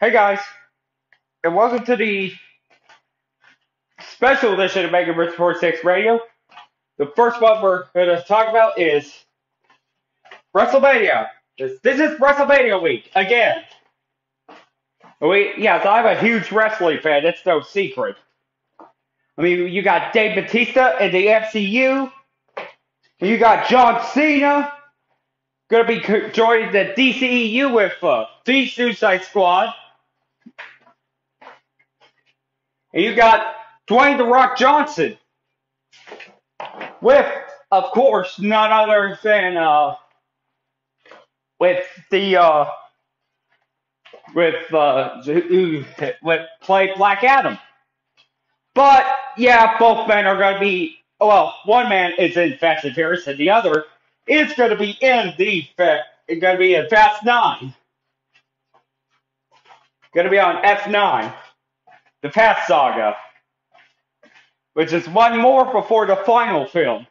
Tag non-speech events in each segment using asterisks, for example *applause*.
Hey guys, and welcome to the special edition of Mega Bridge 46 Radio. The first one we're going to talk about is WrestleMania. This, this is WrestleMania week again. We yes, I'm a huge wrestling fan. It's no secret. I mean, you got Dave Batista in the MCU. You got John Cena gonna be co- joining the DCEU with uh, the Suicide Squad. And you got Dwayne The Rock Johnson with, of course, none other than uh, with the uh, with uh, with played Black Adam. But yeah, both men are going to be. Well, one man is in Fast and Furious, and the other is going to be in the going to be in Fast Nine. Going to be on F nine, the Fast Saga, which is one more before the final film.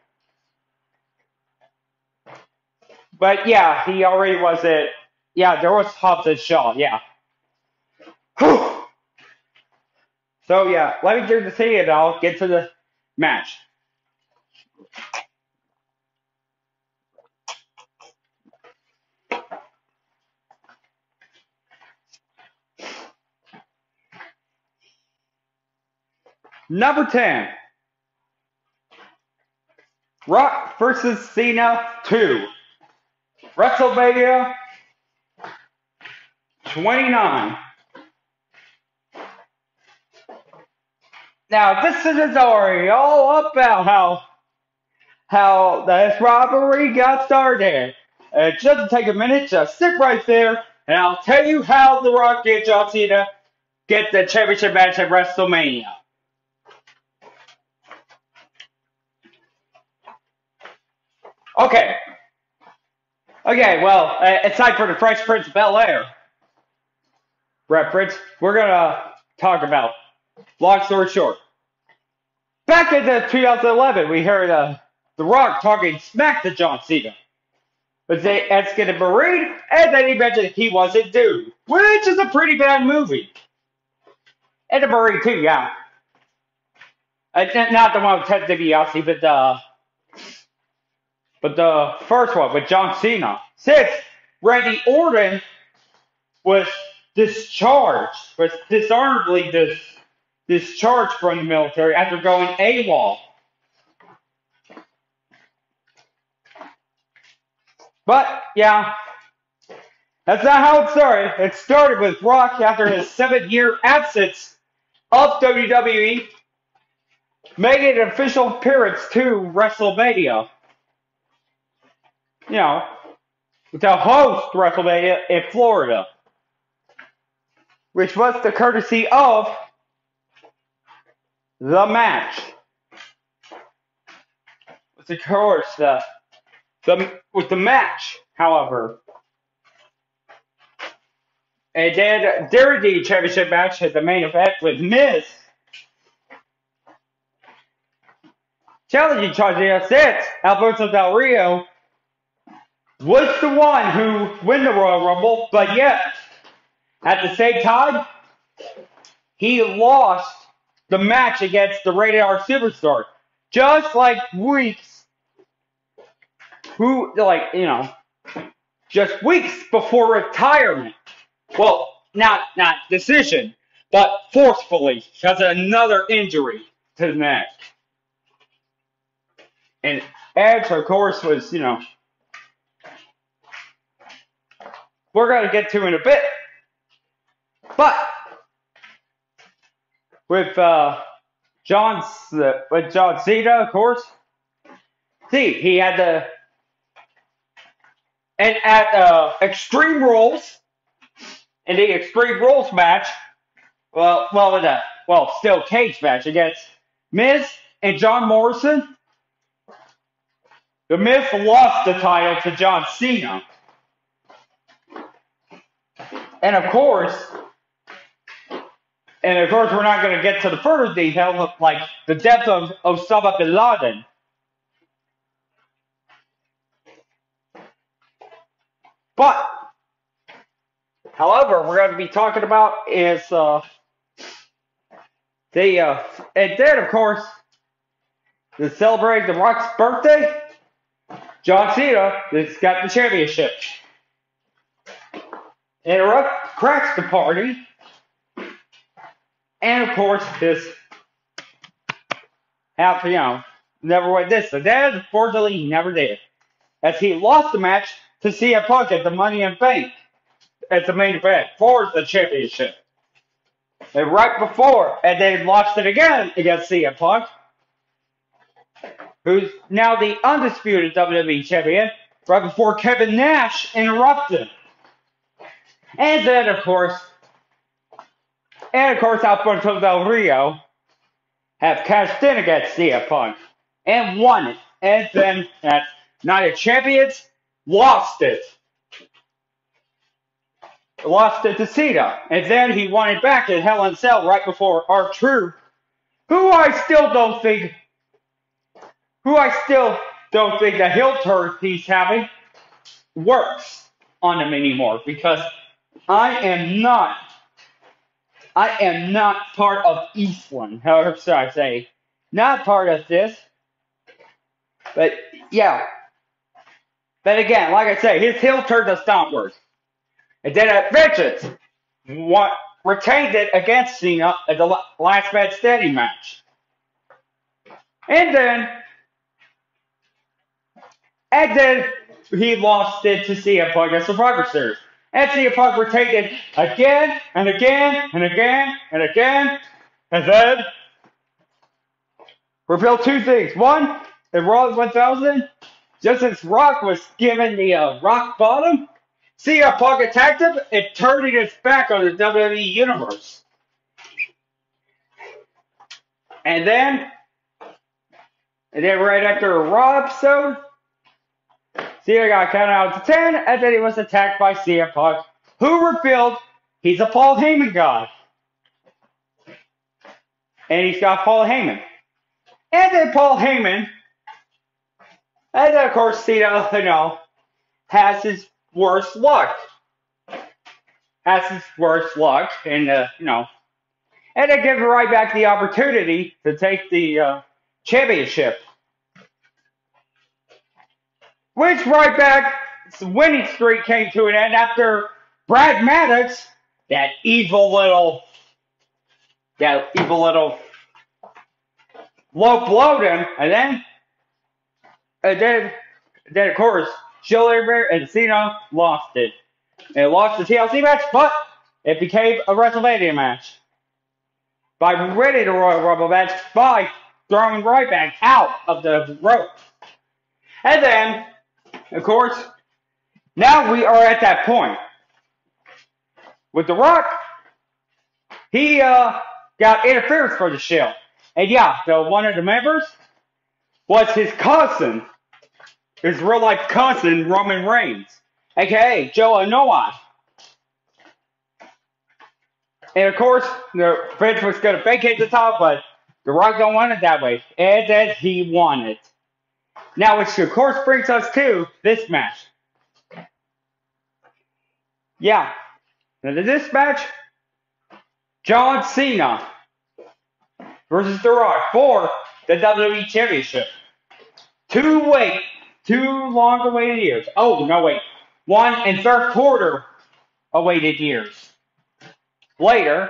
But yeah, he already was it. Yeah, there was Hobbs and Shaw. Yeah. Whew. So yeah, let me do the thing and I'll get to the match. Number 10. Rock versus Cena 2. WrestleMania 29. Now this is a story all about how how this robbery got started. It doesn't take a minute, just sit right there and I'll tell you how The Rock and John Cena get the championship match at WrestleMania. Okay. Okay, well, uh, it's time for the Fresh Prince of Bel Air reference. We're gonna talk about. Long story short, back in the 2011, we heard uh, The Rock talking smack to John Cena. But they asked him to Marine, and then he mentioned he wasn't due, which is a pretty bad movie. And the Marine too, yeah. Uh, not the one with Ted DiBiase, but the but the first one with John Cena. Six, Randy Orton was discharged, was dishonorably dis, discharged from the military after going AWOL. But yeah, that's not how it started. It started with Rock after his seven-year absence of WWE, making an official appearance to WrestleMania. You know, to host WrestleMania in Florida, which was the courtesy of the match. With of course the the with the match, however, and then the championship match at the main event with Miz challenging Charles Six, Alberto Del Rio was the one who won the Royal Rumble, but yet at the same time he lost the match against the Rated R Superstar, just like weeks who like you know just weeks before retirement. Well, not not decision, but forcefully of another injury to the neck. And Edge, of course, was you know we're gonna get to in a bit, but with uh, John uh, with John Cena, of course. See, he had the and at uh, Extreme Rules in the Extreme Rules match, well, well, in a well, still cage match against Miz and John Morrison. The Miz lost the title to John Cena, and of course, and of course, we're not going to get to the further details of like the death of Osama bin Laden. But However, we're going to be talking about is uh, the uh, and then of course to celebrate The Rock's birthday, John Cena has got the championship. Interrupt cracks the party, and of course this half you know never went this. So that unfortunately he never did, as he lost the match to CM Punk at the Money in Bank as the main event for the championship. And right before, and they lost it again against CM Punk, who's now the undisputed WWE champion, right before Kevin Nash interrupted. And then, of course, and of course, Alberto Del Rio have cashed in against CM Punk and won it. And then, at Night of Champions, lost it lost it to Cena, and then he won it back at Hell in Cell right before R-Truth, who I still don't think, who I still don't think the heel turn he's having works on him anymore because I am not, I am not part of Eastland, however should I say, not part of this, but yeah. But again, like I say, his heel turned not work. And then at Vengeance, what retained it against Cena at the last man standing match. And then, and then he lost it to CM Punk at Survivor Series. And CM Punk retained it again and again and again and again. And then revealed two things. One, in Raw 1000, just as Rock was given the uh, rock bottom, see, CM Punk attacked him and turning his back on the WWE Universe. And then, and then right after a Raw episode, Cena got counted out to 10, and then he was attacked by CM Punk, who revealed he's a Paul Heyman god. And he's got Paul Heyman. And then Paul Heyman, and then of course Cena, *laughs* you know, has his worst luck. Has his worst luck, and uh, you know, and they give right back the opportunity to take the uh, championship. Which right back winning streak came to an end after Brad Maddox, that evil little, that evil little, low blowed him, and then, and then, then of course, Schiller and Cena lost it. And it lost the TLC match, but it became a WrestleMania match. By winning the Royal Rumble match by throwing Ryback out of the rope. And then, of course, now we are at that point. With The Rock, he uh, got interference for the Shield. And yeah, so one of the members was his cousin his real life cousin, Roman Reigns, aka Joe Anoa'i. And of course, the Vince was going to vacate the title, but The Rock don't want it that way. And that he it. Now, which of course brings us to this match. Yeah. Now, this match, John Cena versus The Rock for the WWE Championship. Two weight Two long awaited years. Oh, no, wait. One and third quarter awaited years. Later,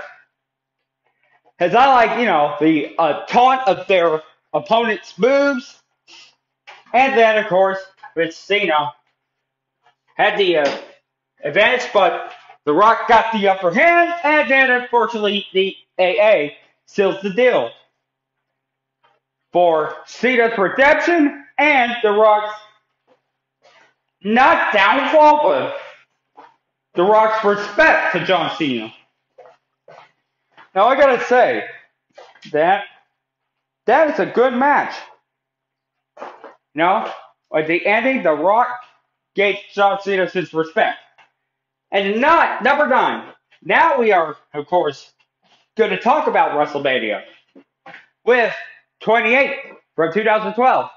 as I like, you know, the uh, taunt of their opponent's moves, and then, of course, with Cena had the uh, advantage, but The Rock got the upper hand, and then, unfortunately, the AA seals the deal for Cena's redemption and The Rock's not downfall, but The Rock's respect to John Cena. Now I gotta say that that is a good match. Know, at the ending, The Rock gave John Cena his respect. And not number nine. Now we are, of course, going to talk about WrestleMania with 28 from 2012.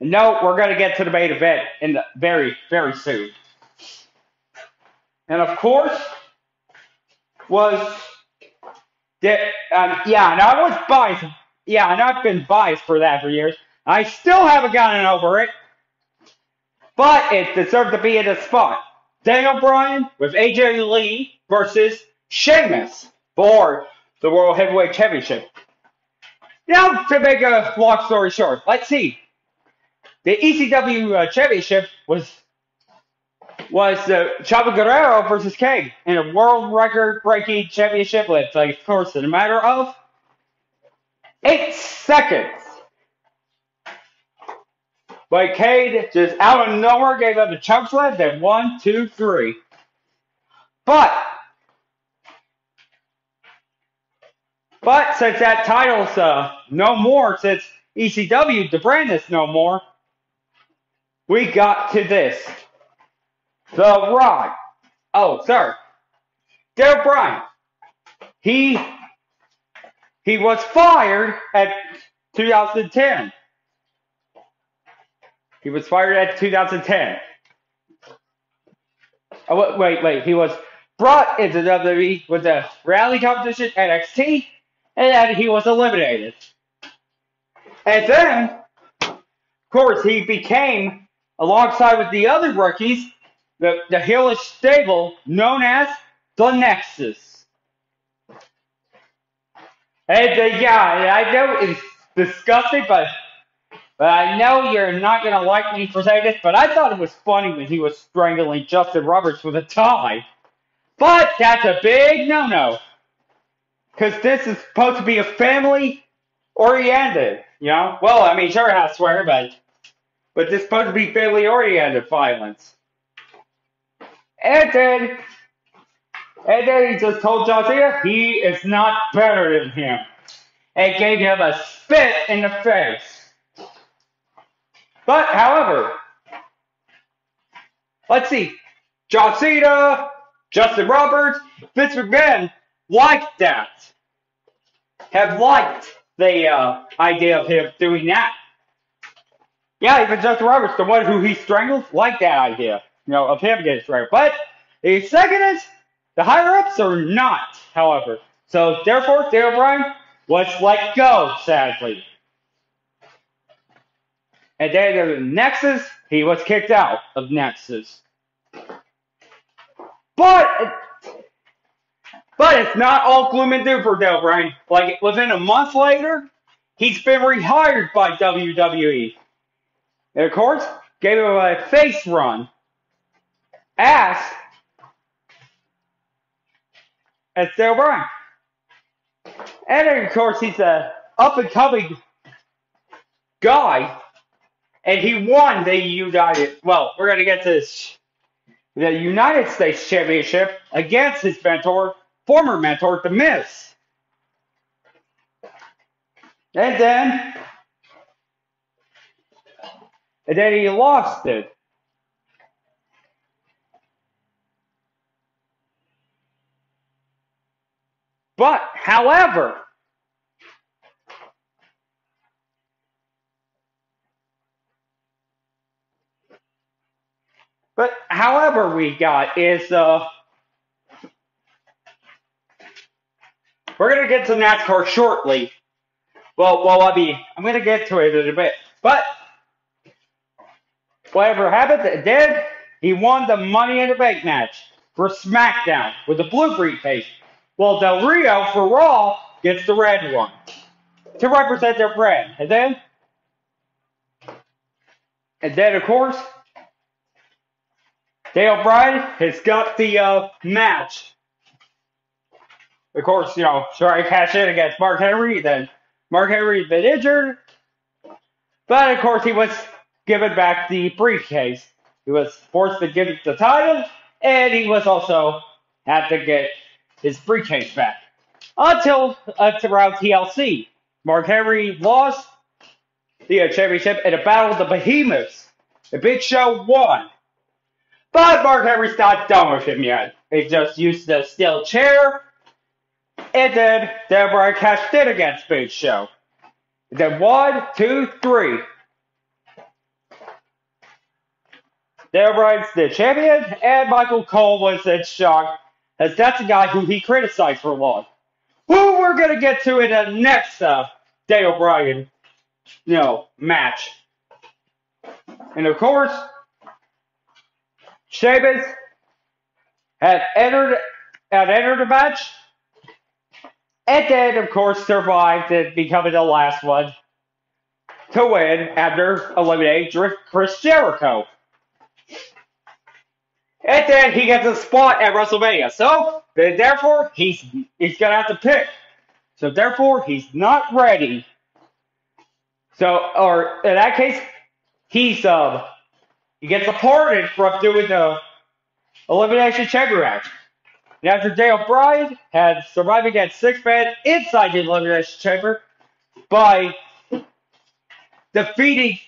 No, we're going to get to the main event in the very, very soon. And of course, was that, um, yeah, and I was biased. Yeah, and I've been biased for that for years. I still haven't gotten over it, but it deserved to be in a spot. Daniel Bryan with AJ Lee versus Sheamus for the World Heavyweight Championship. Now, to make a long story short, let's see. The ECW uh, Championship was was uh, Chavo Guerrero versus Kane in a world record breaking championship with, like, of course, in a matter of eight seconds. But Kane just out of nowhere gave up the choke slam, then one, two, three. But but since that title's uh, no more, since ECW, the brand is no more, we got to this. The Rock. Oh, sorry. Dale Bryan. He he was fired at 2010. He was fired at 2010. Oh, wait, wait. He was brought into WWE with the rally competition NXT, and then he was eliminated. And then, of course, he became, alongside with the other rookies, the, the heelish stable known as the Nexus. And uh, yeah, I know it's disgusting, but but I know you're not gonna like me for saying this, but I thought it was funny when he was strangling Justin Roberts with a tie. But that's a big no-no, because this is supposed to be a family-oriented, you know. Well, I mean, sure, I swear, but but this is supposed to be family-oriented violence. And then, and then he just told John Cena he is not better than him, and gave him a spit in the face. But, however, let's see. John Cena, Justin Roberts, Vince McMahon liked that. Have liked the uh, idea of him doing that. Yeah, even Justin Roberts, the one who he strangled, liked that idea you know, of him getting strangled. But the second is the higher ups are not, however. So therefore, Daniel Bryan was let go, sadly. And then the Nexus, he was kicked out of Nexus. But but it's not all gloom and doom for Daniel Bryan. Like within a month later, he's been rehired by WWE. And of course, gave him a face run as as Dale Bryan. And of course, he's a up and coming guy, and he won the United. Well, we're gonna get to this, the United States Championship against his mentor, former mentor, The Miz. And then, and then he lost it. But, however, but however we got is uh we're gonna get to NASCAR shortly. Well, well, I mean, I'm gonna get to it in a bit, but whatever happened, it did. He won the Money in the Bank match for SmackDown with the blue briefcase. Well, Del Rio for Raw gets the red one to represent their brand. And then, and then of course, Dale Bryan has got the uh, match. Of course, you know, try to cash in against Mark Henry. Then Mark Henry's been injured. But of course, he was given back the briefcase. He was forced to give it the title, and he was also had to get his briefcase back. Until uh, around TLC, Mark Henry lost the uh, championship in a battle of the Behemoths. The Big Show won. But Mark Henry's not done with him yet. He just used the steel chair, and then Deborah cashed in against Big Show. Then one, two, three. Deborah's the champion, and Michael Cole was in shock as that's the guy who he criticized for a long. Who we're gonna get to in the next uh, Daniel Bryan, you know, match. And of course, Sheamus had entered had entered the match, and then of course survived and becoming the last one to win after eliminating Chris Jericho. And then he gets a spot at WrestleMania. So therefore he's he's gonna have to pick. So therefore he's not ready. So or in that case, he's um he gets pardon from doing the elimination chamber match. And after Dale Bryan had survived against six man inside the elimination chamber by defeating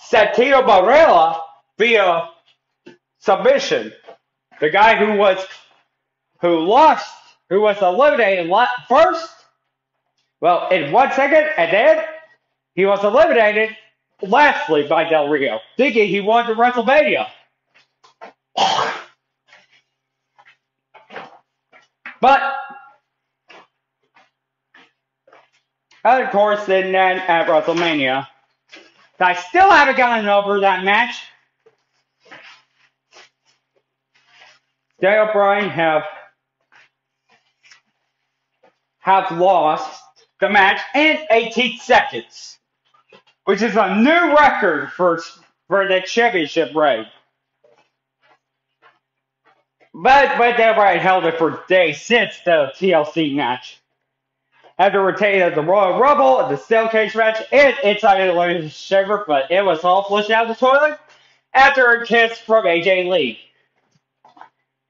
Santino Marella via submission. The guy who was who lost, who was eliminated first, well, in one second, and then he was eliminated lastly by Del Rio, thinking he won the WrestleMania. But, and of course, then at WrestleMania, I still haven't gotten over that match. Daniel Bryan have have lost the match in 18 seconds, which is a new record for for the championship reign. But but Daniel Bryan held it for days since the TLC match. After retaining at the Royal Rumble, the Steel Cage match, and inside the Elimination Chamber, but it was all flushed out the toilet after a kiss from AJ Lee.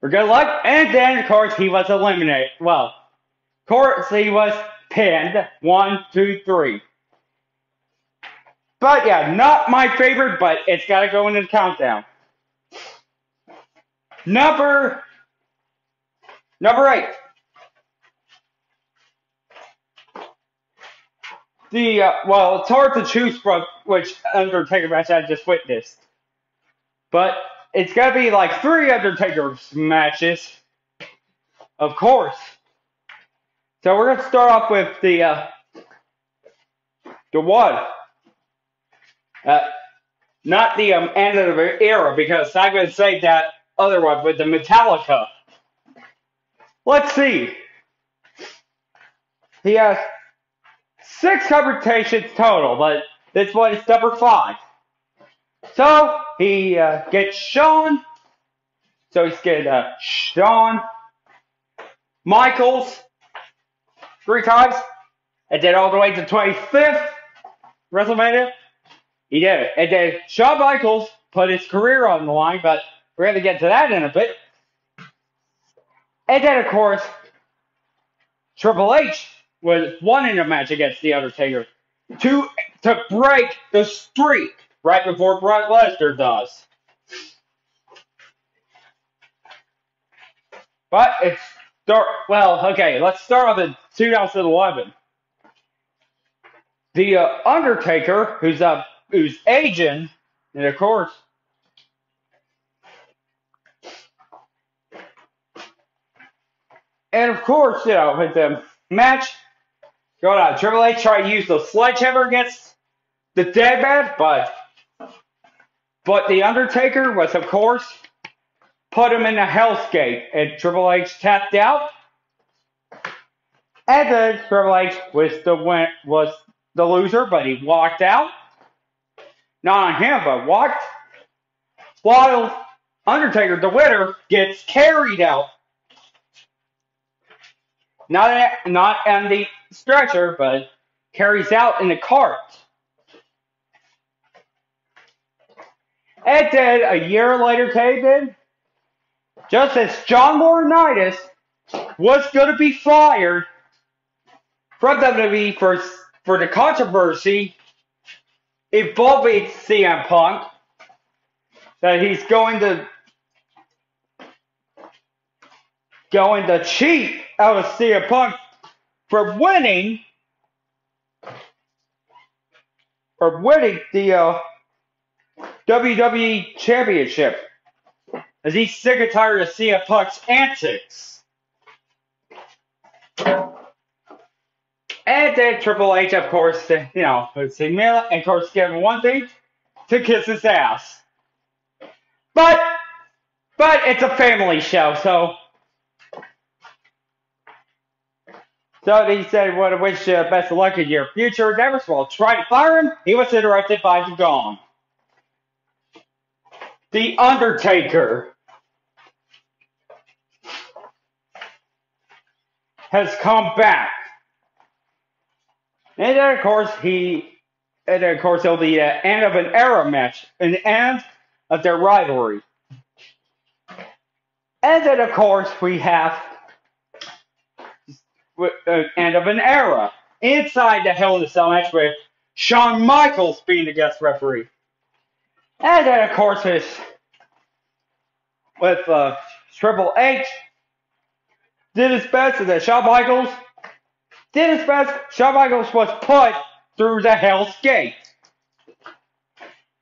For good luck, and then of course he was eliminated. Well, of course he was pinned. One, two, three. But yeah, not my favorite, but it's gotta go into the countdown. Number number eight. The uh, well, it's hard to choose from which Undertaker match I just witnessed, but it's got to be like three Undertaker matches, of course. So we're gonna start off with the uh, the one, uh, not the um, end of the era because I'm gonna say that other one with the Metallica. Let's see. He has six conversations total, but this one is number five. So he uh, gets Shawn. So he's getting uh, Shawn Michaels three times, and then all the way to 25th WrestleMania. He did it. And then Shawn Michaels put his career on the line, but we're going to get to that in a bit. And then, of course, Triple H was won in a match against The Undertaker to, to break the streak right before Brock Lesnar does. But it's well, okay, let's start with 2011. The uh, Undertaker, who's uh, who's aging, and of course And of course, you know, with the match going on, Triple H tried to use the sledgehammer against the dead man, but but the Undertaker was, of course, put him in the Hell's Gate, and Triple H tapped out. And then Triple H was the win- was the loser, but he walked out. Not on him, but walked. While Undertaker, the winner, gets carried out not not on the stretcher, but carries out in the cart. And then a year later came in, just as John Laurinaitis was going to be fired from WWE for, for the controversy involving CM Punk, that he's going to going to cheat out of CM Punk for winning for winning the uh, WWE Championship. As he's sick and tired of CM Punk's antics. And then Triple H, of course, you know, humiliated, and of course, him one thing to kiss his ass. But, but it's a family show, so. So he said, "What? I wish uh, best of luck in your future endeavors." Well, try to fire him. He was interrupted by the gong. The Undertaker has come back. And then, of course, he, and then, of course, it'll be the end of an era match, an end of their rivalry. And then, of course, we have an end of an era inside the Hell in a Cell match with Shawn Michaels being the guest referee. And then, of course, with, with uh, Triple H did his best, and then Shawn Michaels did his best. Shawn was put through the Hell's Gate.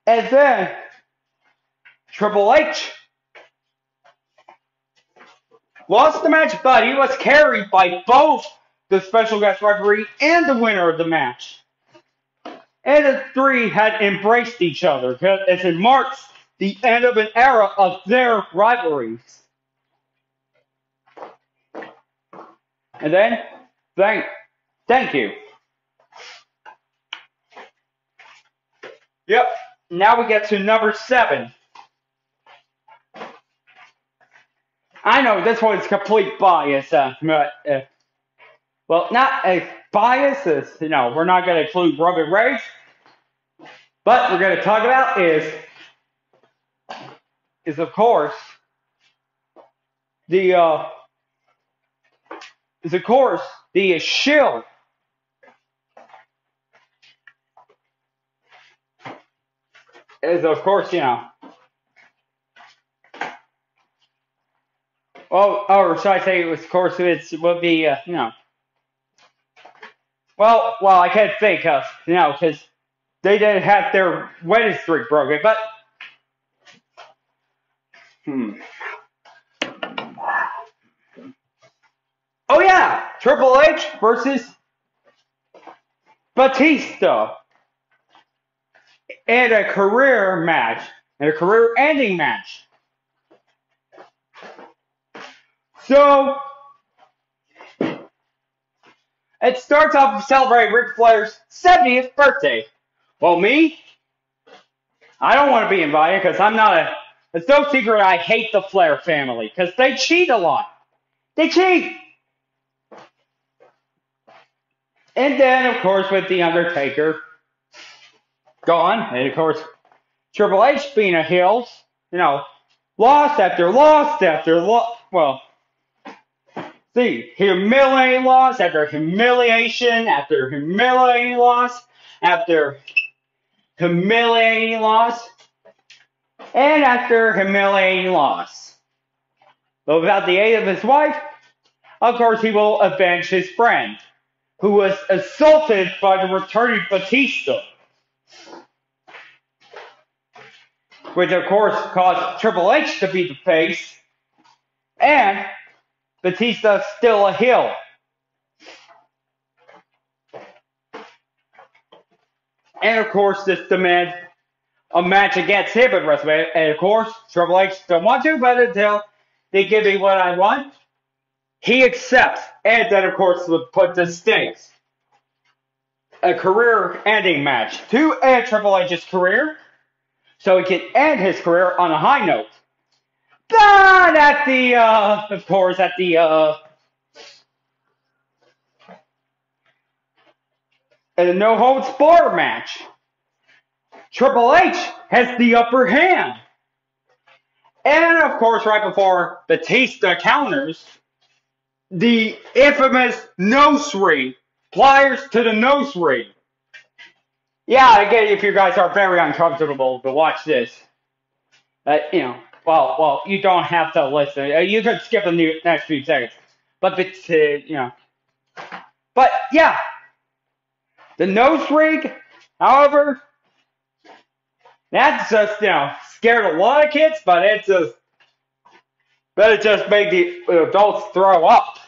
And then Triple H lost the match, but he was carried by both the special guest referee and the winner of the match. And the three had embraced each other as it marks the end of an era of their rivalries. And then, thank, thank you. Yep. Now we get to number seven. I know this one's complete bias, uh, but, uh, well, not a bias. Is, you know, we're not going to include Roman Reigns, but we're going to talk about is, is of course, the uh, is of course the shield. Is of course you know. Oh, or should I say it was of course it would be uh, you know. Well, well, I can't think of you know because they didn't have their wedding streak broken, but hmm. Oh yeah, Triple H versus Batista, and a career match, and a career-ending match. So it starts off celebrating Ric Flair's 70th birthday. Well, me, I don't want to be invited because I'm not a. It's no secret I hate the Flair family because they cheat a lot. They cheat. And then, of course, with The Undertaker gone, and of course, Triple H being a heel, you know, lost after loss after loss. Well, see, humiliating loss after humiliation after humiliating loss after humiliating loss and after humiliating loss. But without the aid of his wife, of course, he will avenge his friend who was assaulted by the returning Batista. Which of course caused Triple H to be the face, and Batista still a heel. And of course, this demands a match against him at WrestleMania. And of course, Triple H don't want to, but until they give me what I want, he accepts, and then of course would put the stakes. A career-ending match to end Triple H's career, so he can end his career on a high note. But at the, uh, of course, at the, uh, in a no holds barred match, Triple H has the upper hand. And of course, right before Batista counters, the infamous nose ring. Pliers to the nose ring. Yeah, again, if you guys are very uncomfortable to watch this. Uh, you know, well, well, you don't have to listen. Uh, you could skip the new, next few seconds. But it's, uh, you know. But yeah, the nose ring, however, that's just, you know, scared a lot of kids, but it just, but it just made the adults throw up.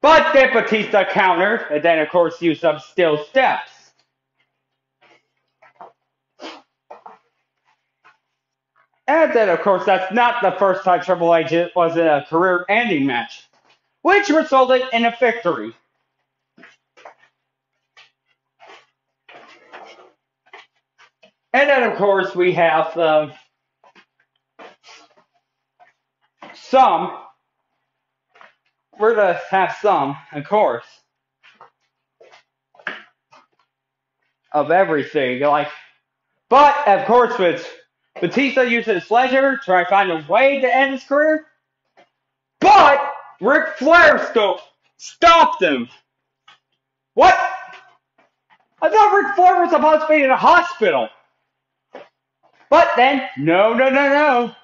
But then Batista countered, and then of course used some still steps. And then of course that's not the first time Triple H was in a career-ending match, which resulted in a victory. And then of course we have um, some. We're gonna have some, of course, of everything. Like, but of course with Batista using his ledger to try to find a way to end his career. But Ric Flair still stopped him. What? I thought Ric Flair was supposed to be in a hospital. But then, no, no, no, no.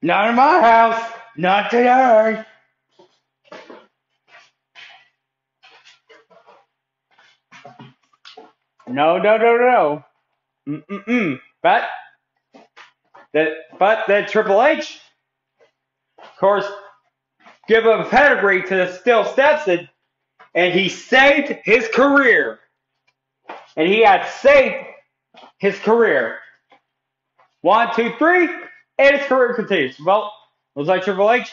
Not in my house. Not today. No, no, no, no. Mm-mm-mm. But that, but then Triple H, of course, give a pedigree to Steel Steps, and, he saved his career. And he had saved his career. One, two, three, and his career continues. Well, looks like Triple H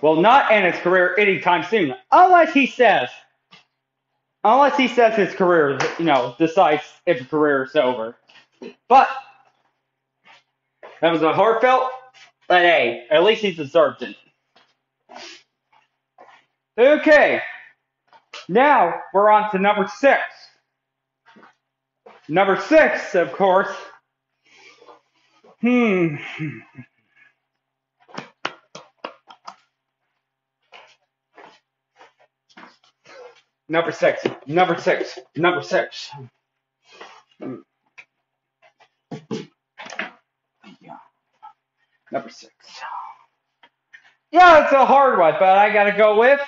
will not end his career anytime soon, unless he says, unless he says his career, you know, decides if the career is over. But that was a heartfelt, but hey, at least he deserved it. Okay, now we're on to number six. Number six, of course. Hmm. Number six. Number six. Number six. Number six. Yeah, it's a hard one, but I gotta go with.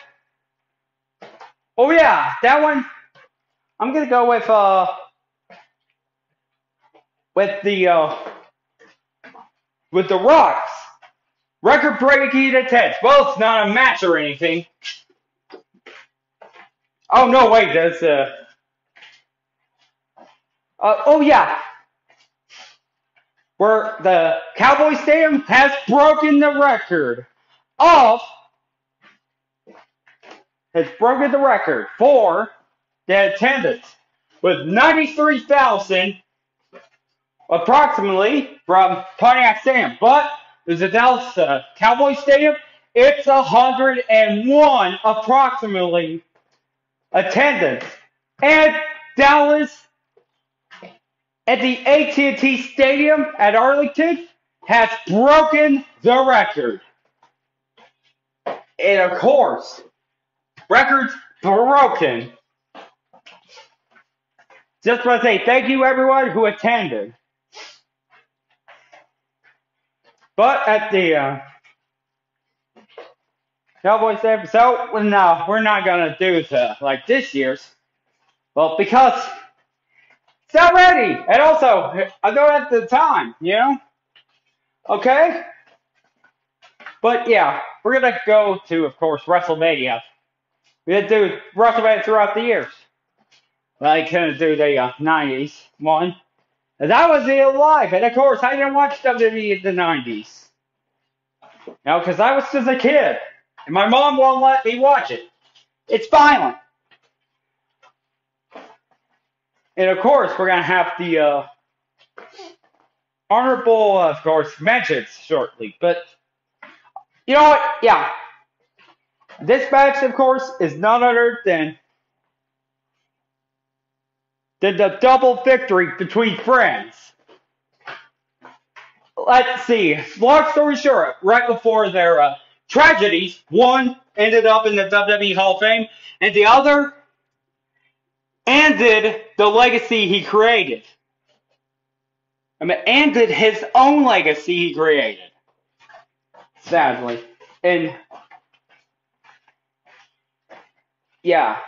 Oh yeah, that one. I'm gonna go with uh with the uh with the Rocks. Record breaking attempts. Well, it's not a match or anything. Oh no, wait, that's uh. Uh, oh yeah, where the Cowboy Stadium has broken the record of has broken the record for the attendance with 93,000 approximately from Pontiac Stadium. But there's a Dallas uh, Cowboy Stadium. It's 101 approximately attendance. And Dallas at the AT&T Stadium at Arlington has broken the record. And of course, records broken. Just want to say thank you everyone who attended. But at the uh, Cowboys so no, we're not gonna do the like this year's. Well, because it's not ready. And also, I don't have the time, you know? Okay? But yeah, we're going to go to, of course, WrestleMania. We're going to do WrestleMania throughout the years. Like, going to do the uh, 90s one. And that was the live. And of course, I didn't watch WWE in the 90s. You know, because I was just a kid. And my mom won't let me watch it. It's violent. And of course, we're going to have the uh, honorable, of course, mentions shortly. But you know what? Yeah. This match, of course, is none other than the, the double victory between friends. Let's see. Long story short, right before their uh, tragedies, one ended up in the WWE Hall of Fame, and the other ended the legacy he created. I mean, ended his own legacy he created. Sadly. And, yeah.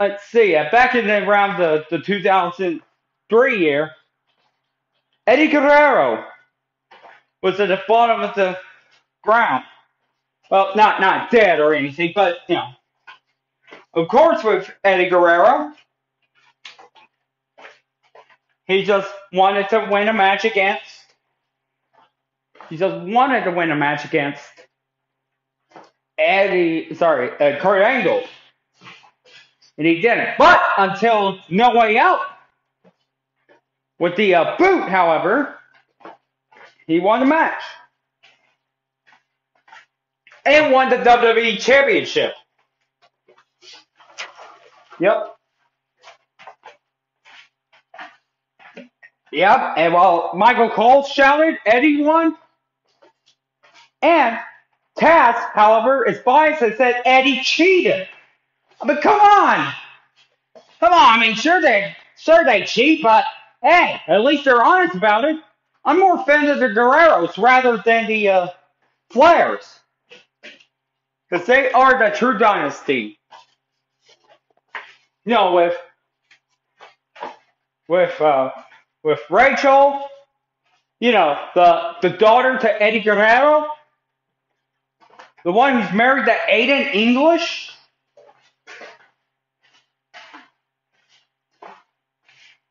Let's see. Back in around the, the 2003 year, Eddie Guerrero was at the bottom of the ground. Well, not not dead or anything, but you know, of course, with Eddie Guerrero, he just wanted to win a match against. He just wanted to win a match against Eddie. Sorry, uh, Kurt Angle, and he didn't. But until No Way Out, with the uh, boot, however, he won the match and won the WWE Championship. Yep. Yep. And while Michael Cole shouted, Eddie won. And Taz, however, is biased and said Eddie cheated. But come on. Come on. I mean, sure they sure they cheat, but hey, at least they're honest about it. I'm more offended of the Guerreros rather than the uh, Flairs. Because they are the true dynasty. You know, with with uh, with Rachel, you know, the the daughter to Eddie Guerrero, the one who's married to Aiden English.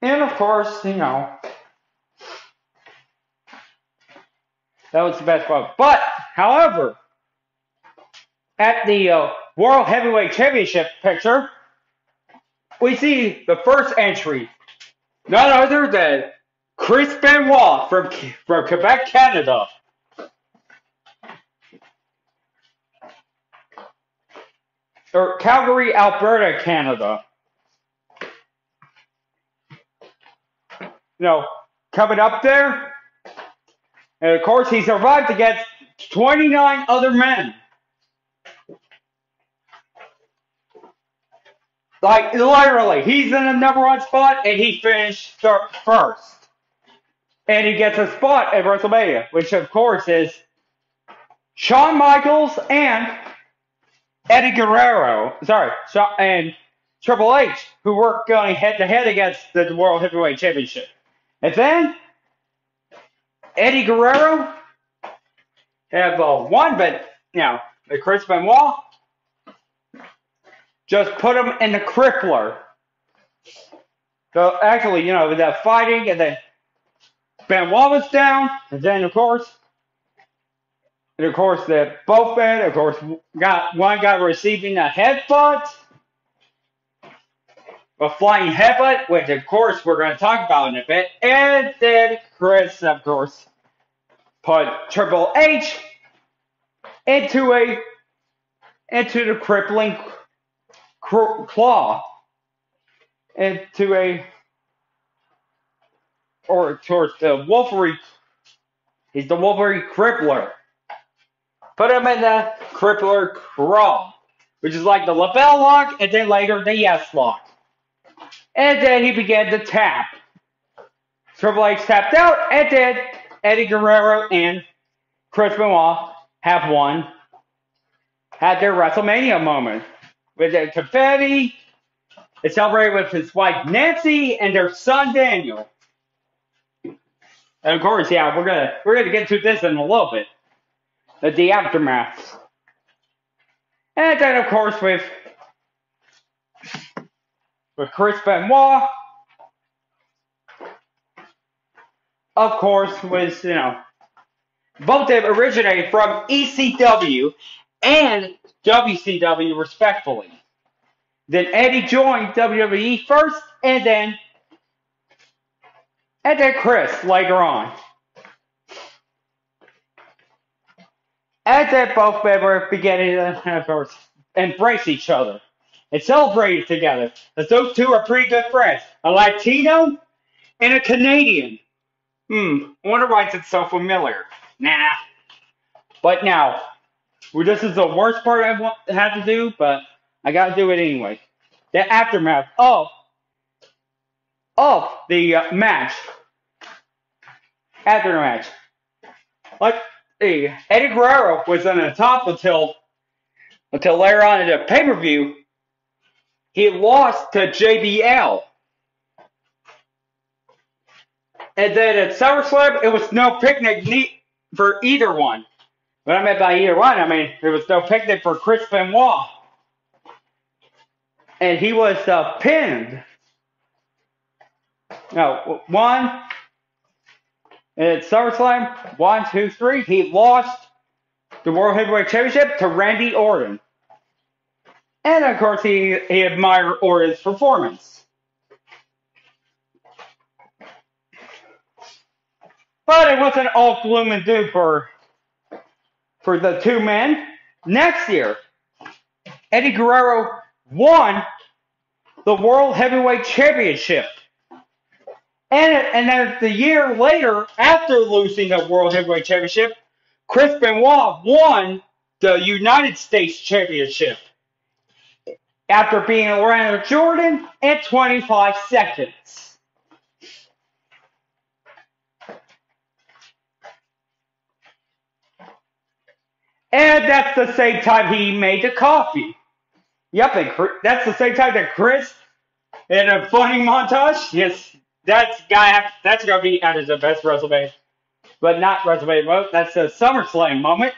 And of course, you know, that was the best part. But, however, at the uh, World Heavyweight Championship picture, we see the first entry, none other than Chris Benoit from, from Quebec, Canada. Or Calgary, Alberta, Canada. You know, coming up there, and of course he survived against 29 other men. Like literally, he's in the number one spot and he finished first. And he gets a spot at WrestleMania, which of course is Shawn Michaels and Eddie Guerrero. Sorry, and Triple H, who were going head to head against the World Heavyweight Championship. And then Eddie Guerrero have uh, won, but you know, Chris Benoit just put him in the crippler. So actually, you know, that fighting and then Benoit was down, and then of course, and of course the both men, of course, got one guy receiving a headbutt, a flying headbutt, which of course we're going to talk about in a bit, and then Chris, of course, put Triple H into a into the crippling claw into a or towards the Wolverine. He's the Wolverine crippler. Put him in the crippler crawl, which is like the LeBell lock, and then later the yes lock. And then he began to tap. Triple H tapped out, and then Eddie Guerrero and Chris Benoit have won, had their WrestleMania moment with the confetti. They celebrated with his wife Nancy and their son Daniel. And of course, yeah, we're gonna we're gonna get to this in a little bit. The, the aftermath. And then of course with with Chris Benoit. Of course, was you know both of originated from ECW and WCW respectfully. Then Eddie joined WWE first, and then and then Chris later on. As then both were beginning to embrace each other and celebrate together, as those two are pretty good friends. A Latino and a Canadian. Hmm, wonder why it's so familiar. Nah. But now, well, this is the worst part I want, have to do, but I gotta do it anyway. The aftermath of of the uh, match. After the match, like Eddie Guerrero was on the top until until later on in the pay per view, he lost to JBL. And then at SummerSlam, it was no picnic for either one. What I meant by year one, I mean there was no picnic for Chris Benoit, and he was uh, pinned. No, one at SummerSlam, one, two, three. He lost the World Heavyweight Championship to Randy Orton, and of course he he admired Orton's performance. But it wasn't all gloom and doom for for the two men. Next year, Eddie Guerrero won the World Heavyweight Championship. And, and then the year later, after losing the World Heavyweight Championship, Chris Benoit won the United States Championship after being around Jordan in 25 seconds. And that's the same time he made the coffee. Yep, and that's the same time that Chris, in a funny montage, yes, that's guy. That's gonna be added the best WrestleMania, but not WrestleMania moment. That's a SummerSlam moment.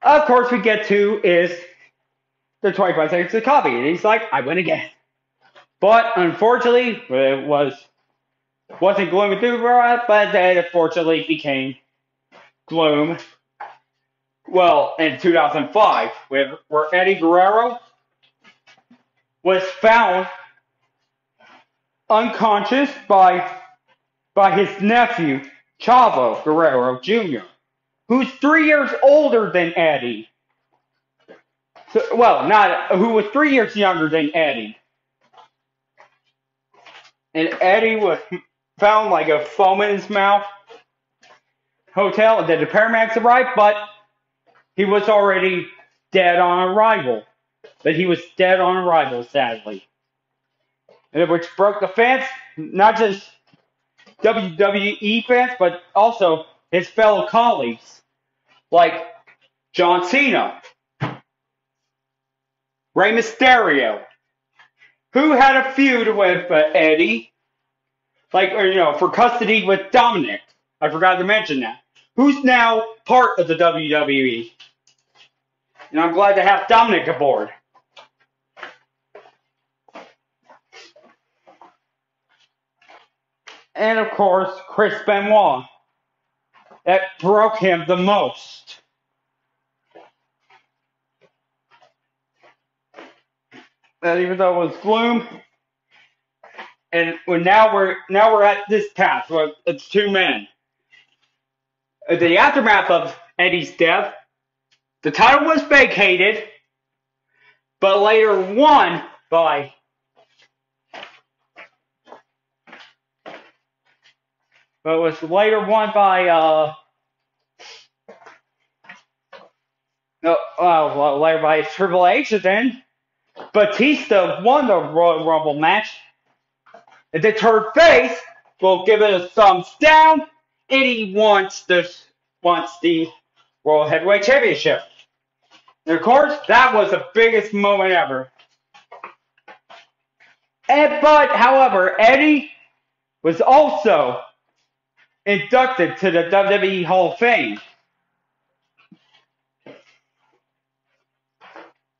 Of course, we get to is the 25 seconds of coffee, and he's like, "I win again." But unfortunately, it was wasn't gloom and doom but then unfortunately became gloom well, in 2005, with, where Eddie Guerrero was found unconscious by by his nephew Chavo Guerrero Jr., who's three years older than Eddie. So, well, not who was three years younger than Eddie. And Eddie was found like a foam in his mouth hotel, then the paramedics arrived, but he was already dead on arrival. But he was dead on arrival, sadly. And which broke the fans, not just WWE fans, but also his fellow colleagues, like John Cena, Rey Mysterio, who had a feud with uh, Eddie, like, or, you know, for custody with Dominic. I forgot to mention that. Who's now part of the WWE. And I'm glad to have Dominic aboard. And of course, Chris Benoit. That broke him the most. That even though it was gloom, and now we're now we're at this path where it's two men. The aftermath of Eddie's death the title was vacated, but later won by but was later won by uh no well later by Triple H then Batista won the Royal Rumble match. And then turned face will give it a thumbs down and he wants this wants the World Heavyweight Championship. And of course, that was the biggest moment ever. And, but, however, Eddie was also inducted to the WWE Hall of Fame.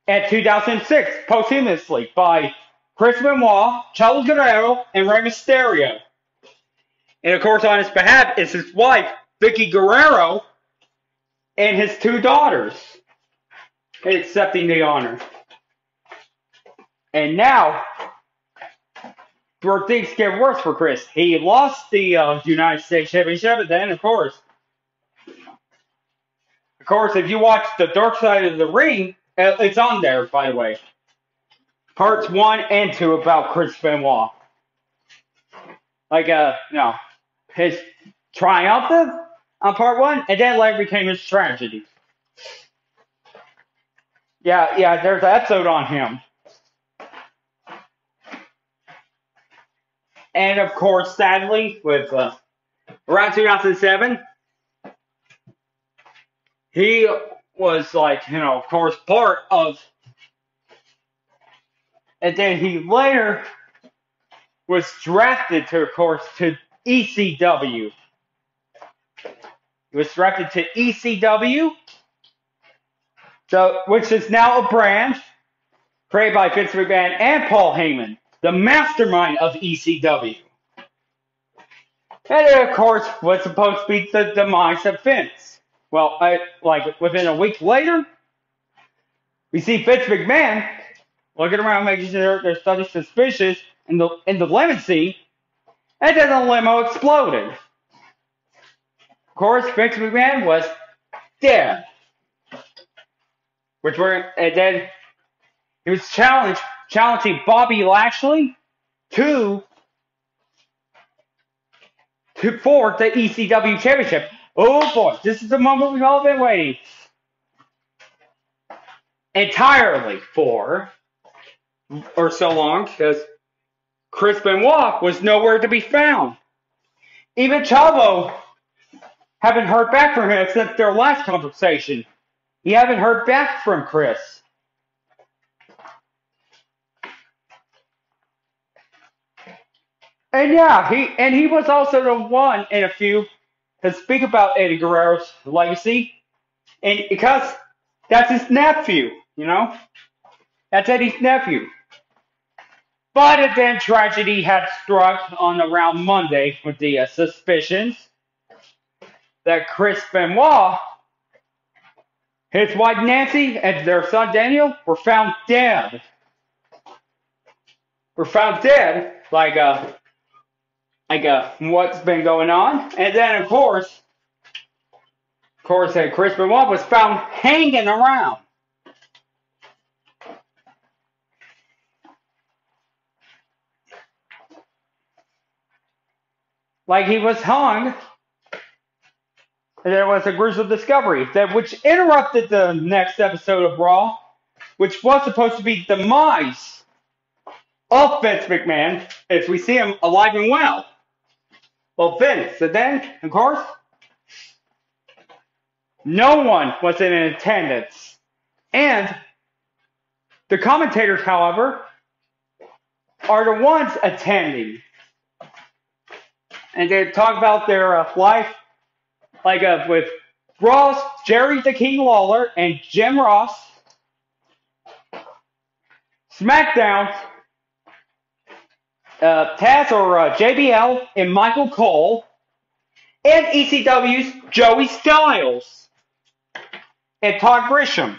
In 2006, posthumously by Chris Benoit, Chavo Guerrero, and Rey Mysterio. And of course, on his behalf is his wife, Vickie Guerrero, and his two daughters accepting the honor. And now, where things get worse for Chris, he lost the uh, United States Championship, and then, of course, of course, if you watch the Dark Side of the Ring, uh, it's on there, by the way. Parts one and two about Chris Benoit. Like, uh, you know, his triumph on part one, and then later became his tragedy. Yeah, yeah, there's an episode on him. And of course, sadly, with uh, around 2007, he was like, you know, of course, part of. And then he later was drafted to, of course, to ECW. He was drafted to ECW, so which is now a brand created by Vince McMahon and Paul Heyman, the mastermind of ECW. And it, of course, was supposed to be the demise of Vince. Well, I, like within a week later, we see Vince McMahon looking around, making sure there's nothing suspicious in the in the limousine, and then the limo exploded. Of course, Vince McMahon was dead. Which were and then he was challenged challenging Bobby Lashley to to for the ECW championship. Oh boy, this is the moment we've all been waiting entirely for or so long because Chris Benoit was nowhere to be found. Even Chavo haven't heard back from him since their last conversation. You haven't heard back from Chris. And yeah, he and he was also the one in a few to speak about Eddie Guerrero's legacy, and because that's his nephew, you know, that's Eddie's nephew. But then tragedy had struck on around Monday with the uh, suspicions that Chris Benoit, his wife Nancy, and their son Daniel were found dead. Were found dead, like uh, like uh, what's been going on, and then of course, of course, uh, Chris Benoit was found hanging around. Like he was hung there was a gruesome discovery that which interrupted the next episode of Raw, which was supposed to be the demise of Vince McMahon as we see him alive and well. Well, Vince, and then, of course, no one was in attendance. And the commentators, however, are the ones attending. And they talk about their uh, life like uh, with Ross, Jerry the King Lawler, and Jim Ross. SmackDown, uh, Taz or uh, JBL and Michael Cole, and ECW's Joey Styles and Todd Grisham.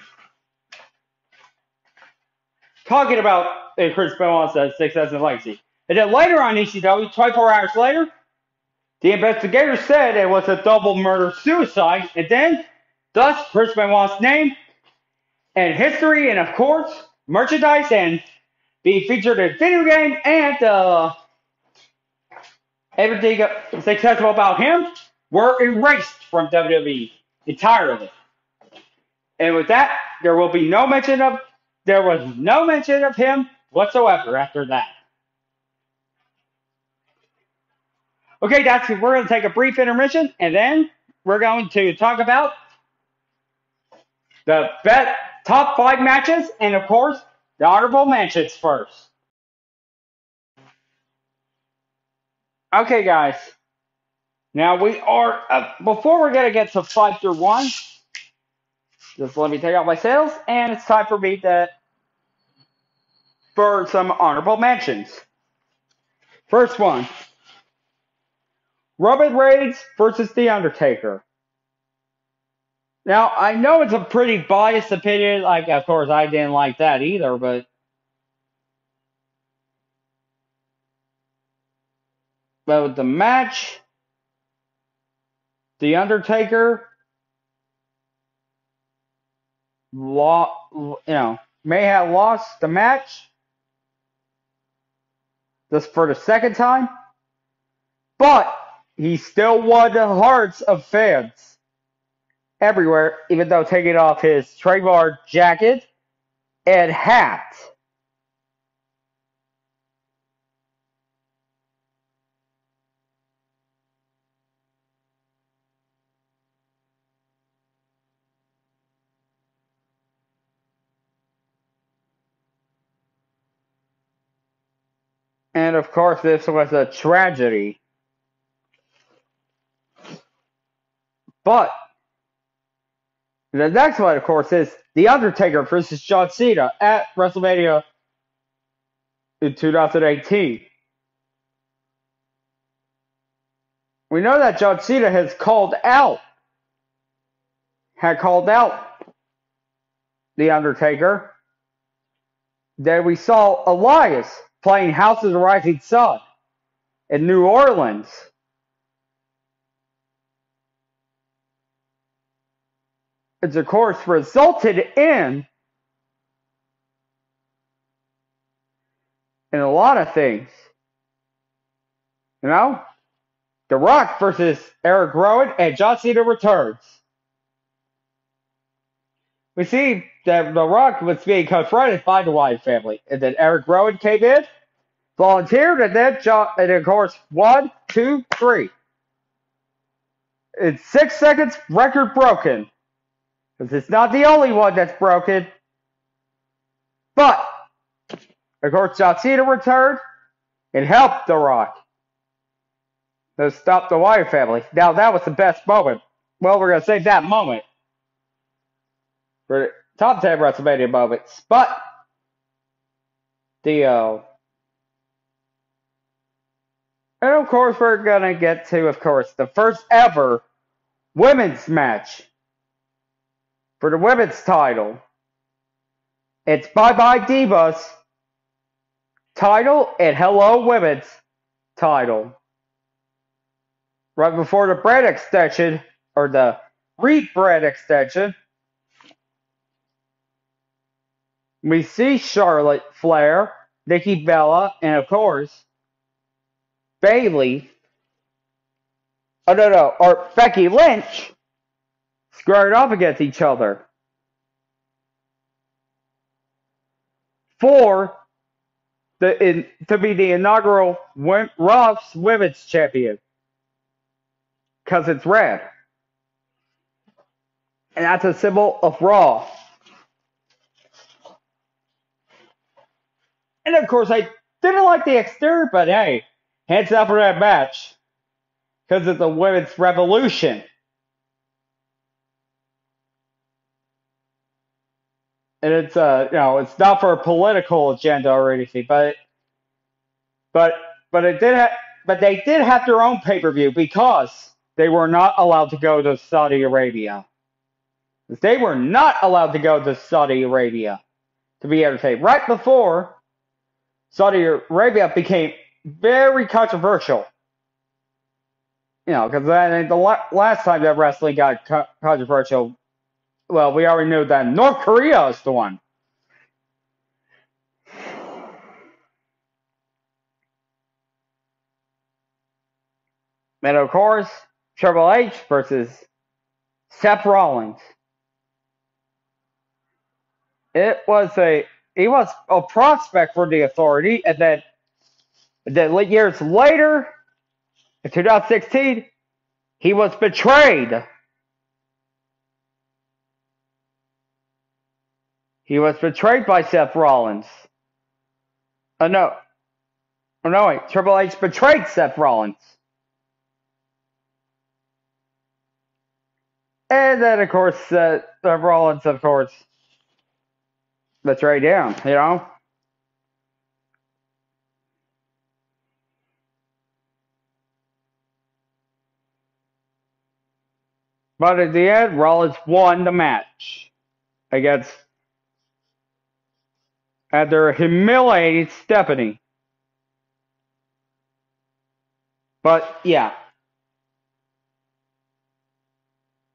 Talking about uh, Chris Benoit's uh, success and legacy. And then later on ECW, 24 hours later, the investigators said it was a double murder suicide, and then, thus, Chris Benoit's name and history, and of course, merchandise and being featured in video game and uh, everything successful about him were erased from WWE entirely. And with that, there will be no mention of there was no mention of him whatsoever after that. Okay, guys, we're going to take a brief intermission and then we're going to talk about the best top five matches and, of course, the honorable mentions first. Okay, guys. Now we are, uh, before we're going to get to five through one, just let me take out my sales and it's time for me to, for some honorable mentions. First one. Roman Reigns versus The Undertaker. Now, I know it's a pretty biased opinion. Like, of course, I didn't like that either, but. But the match, The Undertaker, law, you know, may have lost the match just for the second time, but he still won the hearts of fans everywhere, even though taking off his trademark jacket and hat. And of course, this was a tragedy But the next one, of course, is The Undertaker versus John Cena at WrestleMania in 2018. We know that John Cena has called out, had called out The Undertaker. Then we saw Elias playing House of the Rising Sun in New Orleans. It's of course resulted in in a lot of things. You know? The Rock versus Eric Rowan and John Cena returns. We see that The Rock was being confronted by the Wyatt family, and then Eric Rowan came in, volunteered, and then John, and of course, one, two, three. In six seconds, record broken. Because it's not the only one that's broken. But, of course, John Cena returned and helped The Rock to stop the Wyatt family. Now, that was the best moment. Well, we're going to save that moment for top 10 WrestleMania moments. But, the, uh, and of course, we're going to get to, of course, the first ever women's match for the women's title. It's Bye Bye Divas title and Hello Women's title. Right before the brand extension, or the rebrand extension, we see Charlotte Flair, Nikki Bella, and of course, Bayley. Oh no no, or Becky Lynch squared off against each other for the in, to be the inaugural Wom- Raw's Women's Champion because it's red, and that's a symbol of Raw. And of course, I didn't like the exterior, but hey, hands up for that match because it's a women's revolution. And it's uh you know it's not for a political agenda or anything, but but but it did ha- but they did have their own pay per view because they were not allowed to go to Saudi Arabia. They were not allowed to go to Saudi Arabia to be entertained. Right before Saudi Arabia became very controversial. You know, because the la- last time that wrestling got co- controversial well, we already knew that North Korea is the one. And of course, Triple H versus Seth Rollins. It was a he was a prospect for the authority, and then then years later, in 2016, he was betrayed He was betrayed by Seth Rollins. Oh no. Oh no, wait. Triple H betrayed Seth Rollins. And then, of course, uh, Rollins, of course, betrayed him, you know? But at the end, Rollins won the match against after humiliating Stephanie. But yeah.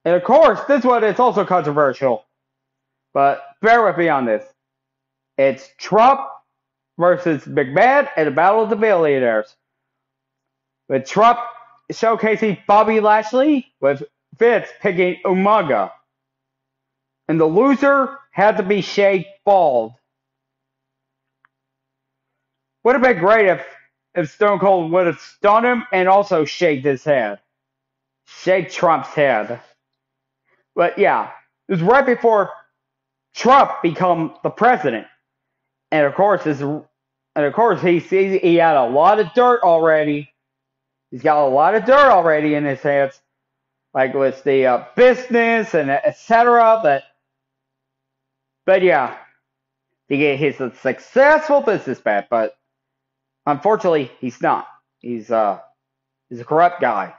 And of course, this one is also controversial. But bear with me on this. It's Trump versus McMahon in the Battle of the Billionaires. With Trump showcasing Bobby Lashley, with Vince picking Umaga. And the loser had to be shaved bald. Would have been great if if Stone Cold would have stunned him and also shaved his head. Shake Trump's head. But yeah, it was right before Trump become the president. And of course his and of course he sees he had a lot of dirt already. He's got a lot of dirt already in his hands. like with the uh, business and etc. But but yeah, he, he's a successful businessman, but unfortunately, he's not. He's uh he's a corrupt guy.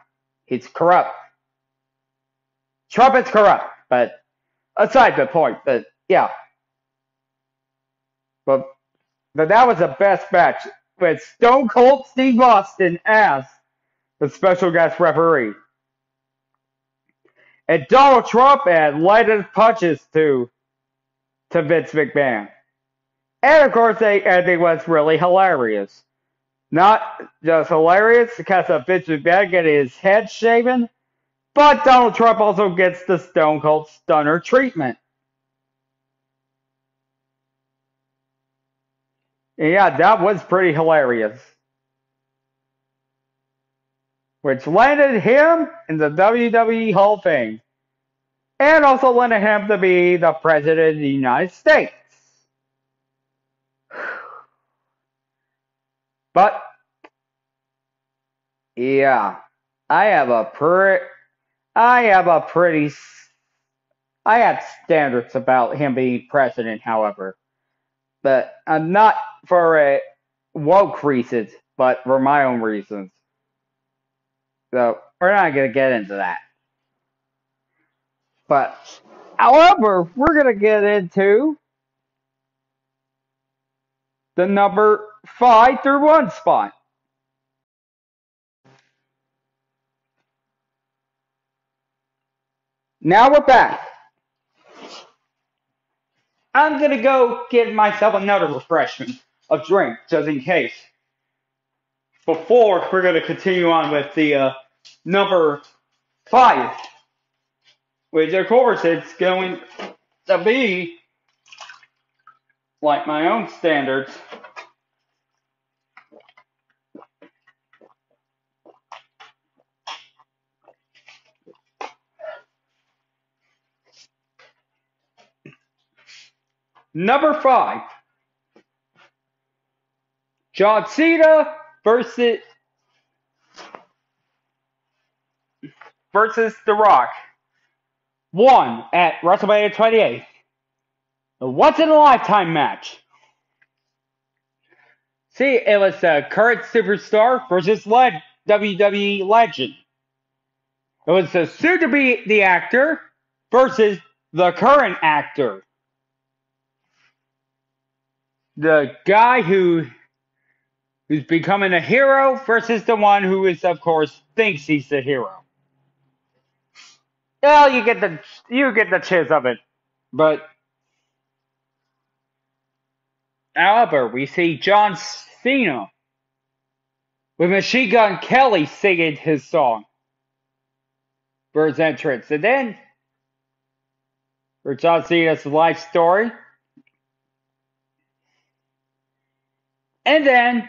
He's corrupt. Trump is corrupt, but aside the point. But yeah, but but that was the best match with Stone Cold Steve Austin as the special guest referee. And Donald Trump had lighted punches to to Vince McMahon. And of course, they ending was really hilarious. Not just hilarious because of Vince McMahon getting his head shaven, but Donald Trump also gets the Stone Cold Stunner treatment. Yeah, that was pretty hilarious. Which landed him in the WWE Hall of Fame. And also landed him to be the President of the United States. But, yeah, I have a pretty, I have a pretty, I have standards about him being president, however but I'm not for a woke reasons, but for my own reasons. So we're not gonna get into that. But however, we're gonna get into the number five through one spot. Now we're back. I'm gonna go get myself another refreshment of drink just in case. Before we're gonna continue on with the uh, number five, which of course it's going to be like my own standards. Number five, John Cena versus versus The Rock. One at WrestleMania 28. A once in a lifetime match. See, it was uh, a current superstar versus leg- WWE legend. It was the soon to be the actor versus the current actor the guy who who's becoming a hero versus the one who is of course thinks he's the hero. Well, you get the you get the gist of it, but however, we see John Cena with Machine Gun Kelly singing his song for his entrance, and then for John Cena's life story. And then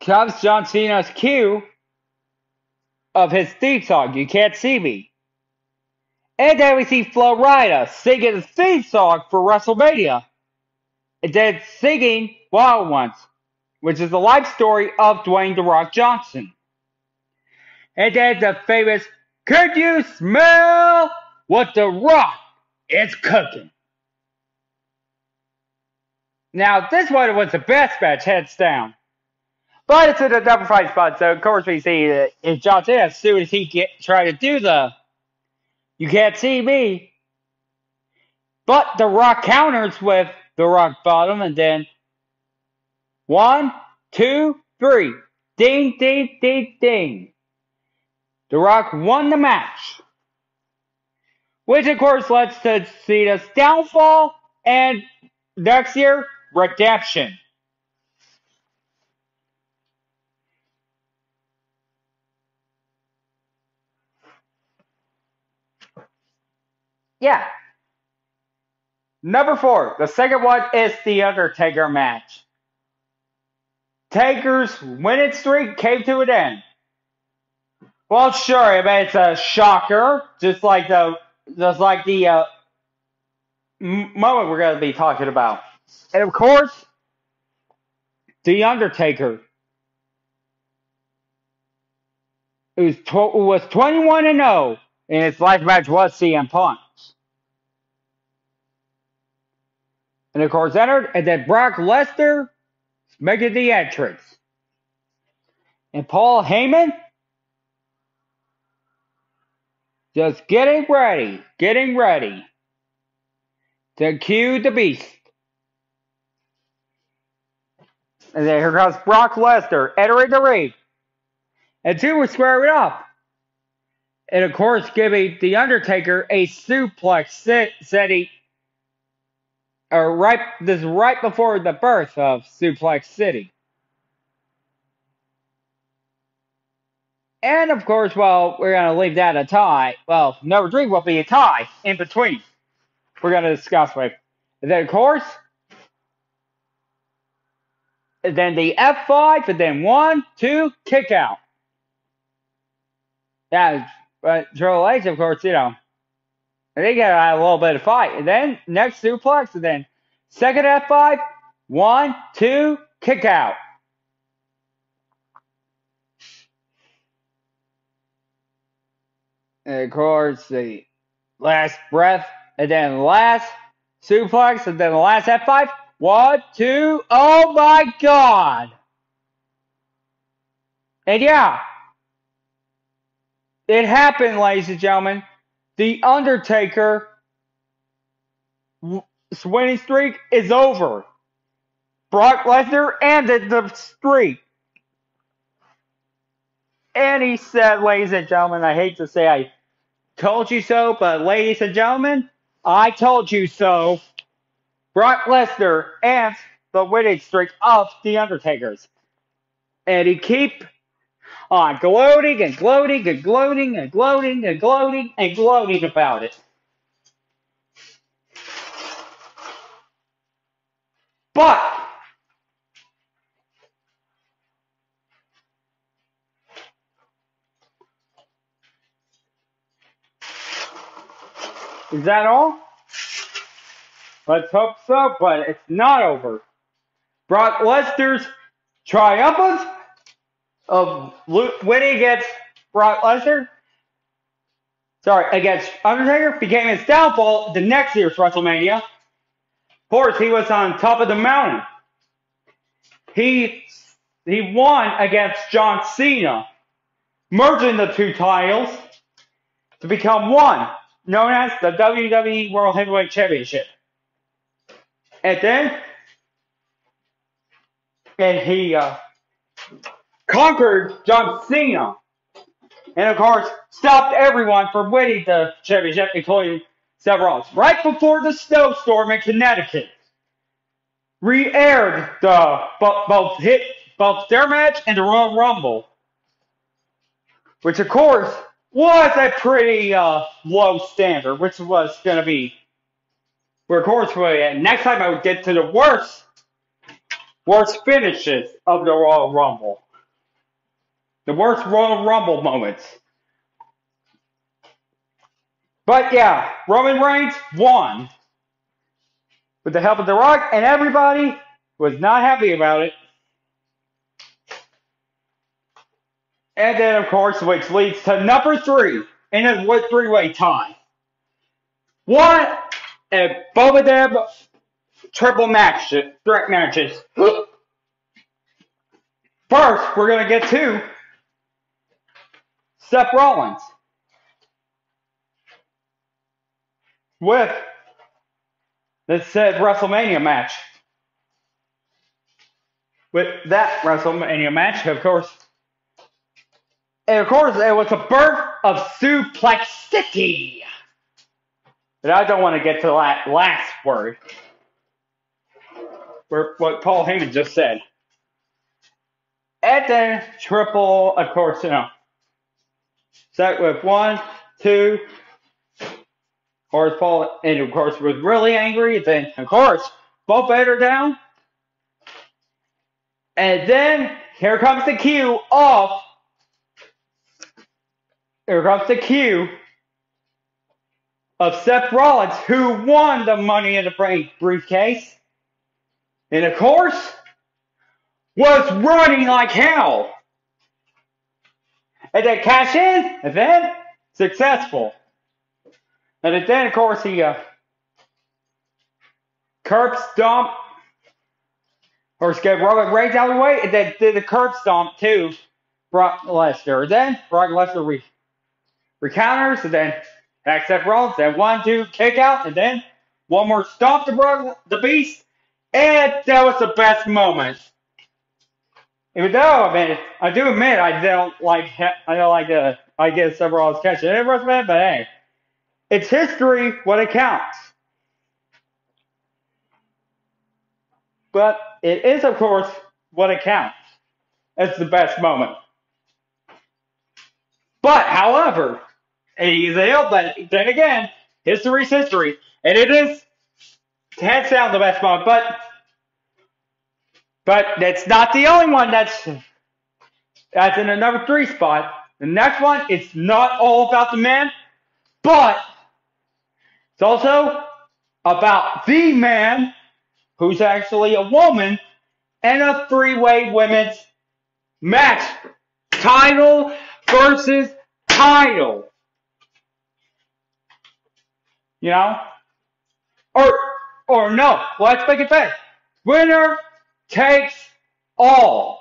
comes John Cena's cue of his theme song, You Can't See Me. And then we see Flo Rida singing the theme song for WrestleMania. Then singing Wild Ones, which is the life story of Dwayne The Rock Johnson. And then the famous, Could you smell what The Rock is cooking? Now, this one was the best match, heads down. But it's in a double fight spot, so of course we see that if John Cena, as soon as he get try to do the you can't see me. But the rock counters with the rock bottom and then one, two, three. Ding ding ding ding. The Rock won the match. Which of course lets to Cena's downfall and next year redemption Yeah. Number four, the second one is the Undertaker match. Taker's winning streak came to an end. Well, sure, I mean it's a shocker, just like the just like the uh, moment we're going to be talking about. And of course, The Undertaker, who's tw- who was 21 and 0 in his last match was CM Punk. And of course entered, and then Brock Lesnar making the entrance. And Paul Heyman just getting ready, getting ready to cue the beast. And then here comes Brock Lesnar entering the ring. And two were squaring up. And of course, giving The Undertaker a suplex set, setting. Or right, this is right before the birth of Suplex City. And of course, well, we're to leave that a tie. Well, number three will be a tie in between. We're to discuss with. Then, of course, then the F5, and then one, two, kick out. Yeah, but Triple H, of course, you know, they got a little bit of fight. And then next suplex, and then second F5, one, two, kick out. And of course, the last breath, and then last suplex, and then the last F5. One, two, oh my god! And yeah, it happened, ladies and gentlemen. The Undertaker winning streak is over. Brock Lesnar ended the streak. And he said, ladies and gentlemen, I hate to say I told you so, but ladies and gentlemen, I told you so. Brock Lesnar ends the winning streak of The Undertakers. And he keep on gloating and gloating and gloating and gloating and gloating and gloating about it. But Is that all? Let's hope so, but it's not over. Brock Lesnar's triumphant of winning against Brock Lesnar, sorry, against Undertaker, became his downfall the next year's WrestleMania. Of course, he was on top of the mountain. He he won against John Cena, merging the two titles to become one known as the WWE World Heavyweight Championship. And then, and he uh, conquered John Cena, and of course stopped everyone from winning the championship, including Seth Rollins. Right before the snowstorm in Connecticut, re-aired the both hit both their match and the Royal Rumble, which of course was a pretty uh, low standard, which was going to be. Where of course, we, next time I would get to the worst, worst finishes of the Royal Rumble, the worst Royal Rumble moments. But yeah, Roman Reigns won with the help of The Rock, and everybody was not happy about it. And then, of course, which leads to number three in a three-way tie. One, and both of them triple match, threat matches. *gasps* First, we're going to get to Seth Rollins with the said WrestleMania match. With that WrestleMania match, of course, and of course, it was the birth of Suplex City. But I don't want to get to that last word. Where, what Paul Heyman just said. And then triple, of course, you know. Start with one, two. Of course, Paul, and of course, was really angry. Then, of course, both better down. And then here comes the cue off. here comes the cue of Seth Rollins, who won the Money in the Bank briefcase. And of course, was running like hell. And then cash in, and then successful. And then, of course, he uh, curb stomp, or get Roman Reigns out of the way, and then did the curb stomp to Brock Lesnar. Then Brock Lesnar re- recounters, and then accept Rollins, then one, two, kick out, and then one more stomp to Brock the Beast, and that was the best moment. Even though, I mean, I do admit I don't like, I don't like the, I get several catching it, but hey, it's history when it counts. But it is, of course, what it counts. It's the best moment. But, however, he's ill, but then again, history's history. And it is hands down the best moment. But but that's not the only one that's that's in the number three spot. The next one, it's not all about the man, but it's also about the man who's actually a woman and a three-way women's match. Title versus title. You know? Or or no, let's make it fair. Winner takes all.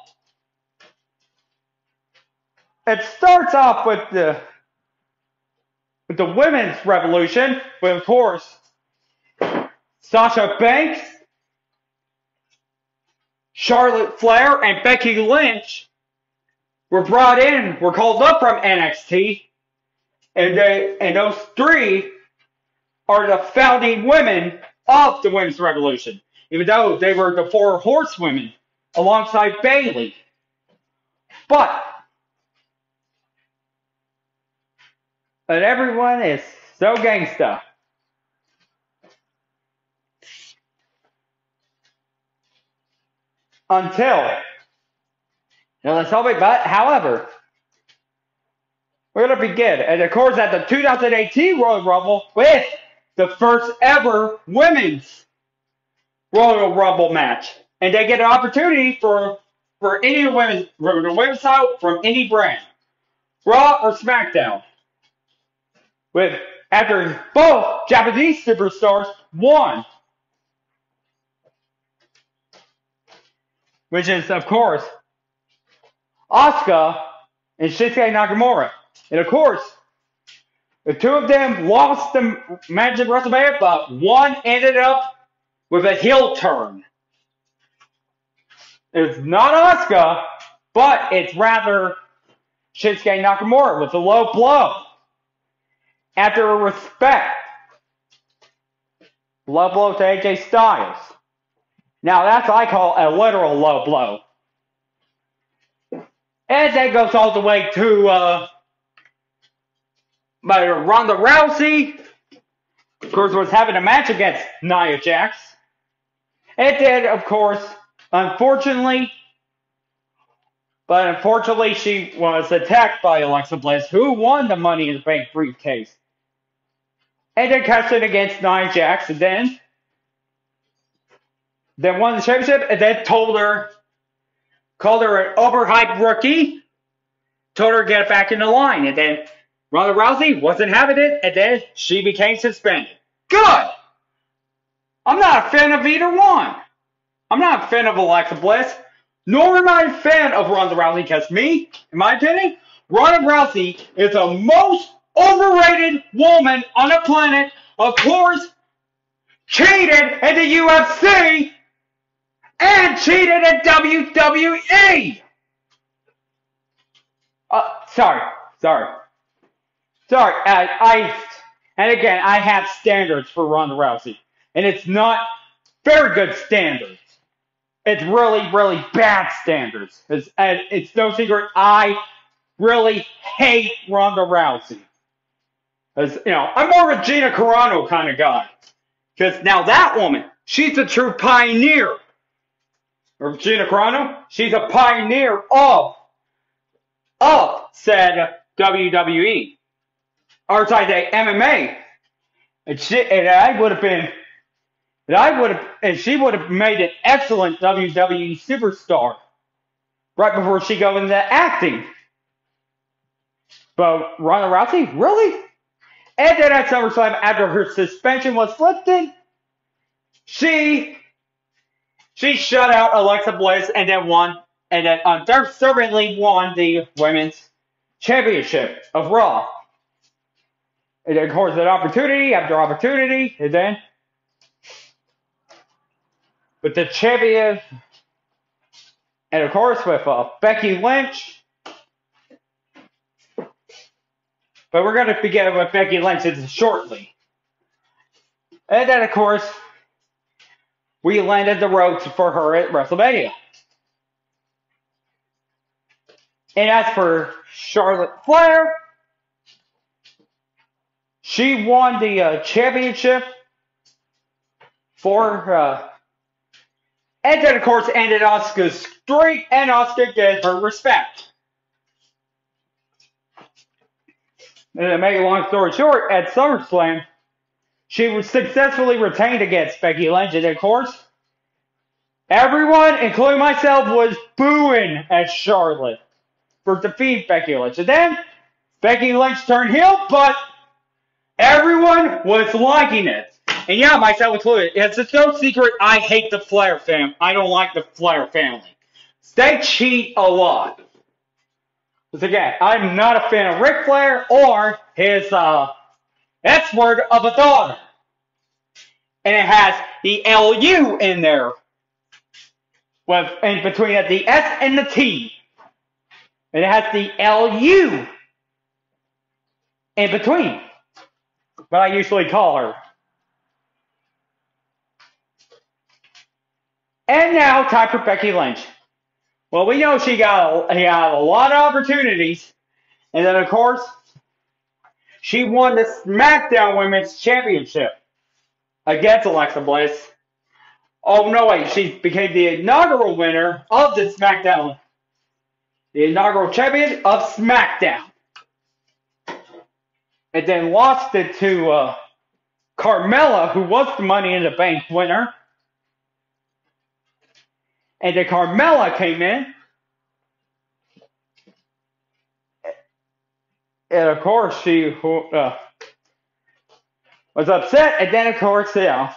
It starts off with the with the women's revolution, with of course Sasha Banks, Charlotte Flair, and Becky Lynch were brought in, were called up from NXT, and they and those three are the founding women of the women's revolution even though they were the four horsewomen alongside Bayley. But but everyone is so gangsta. Until now let's hope it but however we're gonna begin and of course at the 2018 Royal Rumble with the first ever women's Royal Rumble match, and they get an opportunity for for any women's from the women's title from any brand, Raw or SmackDown. With after both Japanese superstars won, which is of course Asuka and Shinsuke Nakamura, and of course. The two of them lost the match at WrestleMania, but one ended up with a heel turn. It's not Asuka, but it's rather Shinsuke Nakamura with a low blow. After a respect, low blow to AJ Styles. Now that's I call a literal low blow. And that goes all the way to uh, Ronda Rousey. Of course, was having a match against Nia Jax. It did, of course, unfortunately. But unfortunately, she was attacked by Alexa Bliss, who won the Money in the Bank briefcase. And then cast against Nia Jax, and then, then won the championship, and then told her, called her an overhyped rookie, told her to get back in the line, and then Ronda Rousey wasn't having it, and then she became suspended. Good! I'm not a fan of either one. I'm not a fan of Alexa Bliss, nor am I a fan of Ronda Rousey, because me, in my opinion, Ronda Rousey is the most overrated woman on the planet. Of course, cheated in the UFC and cheated in WWE. Uh, sorry, sorry, sorry. I, I, and again, I have standards for Ronda Rousey and it's not very good standards. It's really, really bad standards. It's, it's no secret I really hate Ronda Rousey. As you know, I'm more of a Gina Carano kind of guy. Because now that woman, she's a true pioneer. Or Gina Carano, she's a pioneer of of said WWE. Or sorry, the MMA. And, she, and I would have been I would have, and she would have made an excellent WWE superstar right before she go into acting. But Ronda Rousey, really? And then at SummerSlam, after her suspension was lifted, she she shut out Alexa Bliss and then won, and then um, undeservingly won the women's championship of Raw. And then, of course, an opportunity after opportunity, and then with the champion, and of course with uh, Becky Lynch. But we're going to begin with Becky Lynch shortly. And then, of course, we landed the ropes for her at WrestleMania. And as for Charlotte Flair, she won the uh, championship for, uh, and then of course ended Asuka's streak, and Oscar gave her respect. And to make a long story short, at SummerSlam, she was successfully retained against Becky Lynch, and of course, everyone, including myself, was booing at Charlotte for defeating Becky Lynch. And then Becky Lynch turned heel, but everyone was liking it. And yeah, myself included. It's no secret I hate the Flair fam. I don't like the Flair family. They cheat a lot. Because again, I'm not a fan of Ric Flair or his uh, S word of a daughter. And it has the LU in there. With in between the S and the T. And it has the LU in between. But I usually call her. And now, time for Becky Lynch. Well, we know she got, she got a lot of opportunities. And then, of course, she won the SmackDown Women's Championship against Alexa Bliss. Oh, no, wait. She became the inaugural winner of the SmackDown, the inaugural champion of SmackDown. And then lost it to uh, Carmella, who was the Money in the Bank winner. And then Carmella came in. And of course, she uh, was upset. And then, of course, know,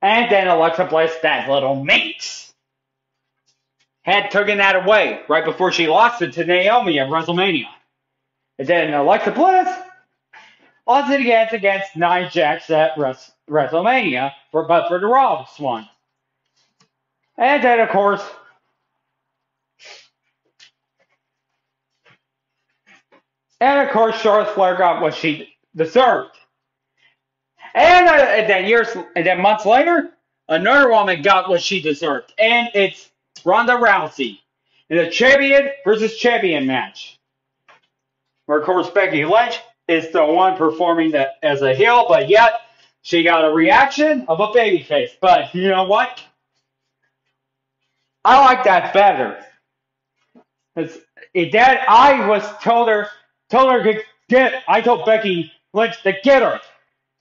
and then Alexa Bliss, that little minx, had taken that away right before she lost it to Naomi at WrestleMania. And then Alexa Bliss lost it again against Nia Jax at WrestleMania, for, but for the Raw one. And then, of course, and of course, Charlotte Flair got what she deserved. And, uh, and then years, and then months later, another woman got what she deserved, and it's Ronda Rousey in a champion versus champion match. Where, of course, Becky Lynch is the one performing the, as a heel, but yet she got a reaction of a babyface. But you know what? I like that better. It, that I was told her told her to get. I told Becky Lynch to get her,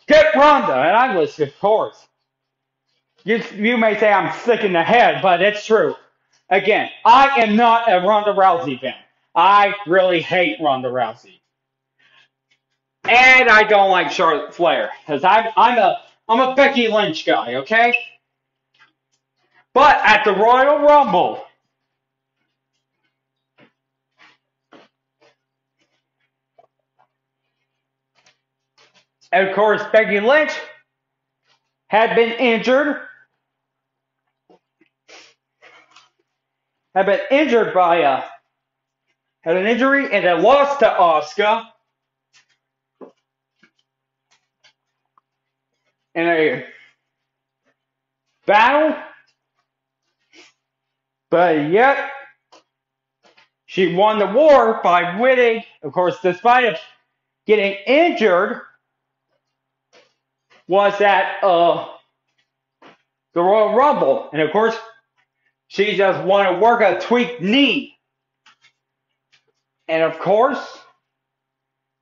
get Ronda, and I was of course. You you may say I'm sick in the head, but it's true. Again, I am not a Ronda Rousey fan. I really hate Ronda Rousey, and I don't like Charlotte Flair because I'm I'm a I'm a Becky Lynch guy. Okay. But at the Royal Rumble, and of course, Becky Lynch had been injured, had been injured by a had an injury and then lost to Asuka. in a battle but yet, she won the war by winning, of course, despite of getting injured, was at uh, the Royal Rumble. And of course, she just wanted to work a tweaked knee. And of course,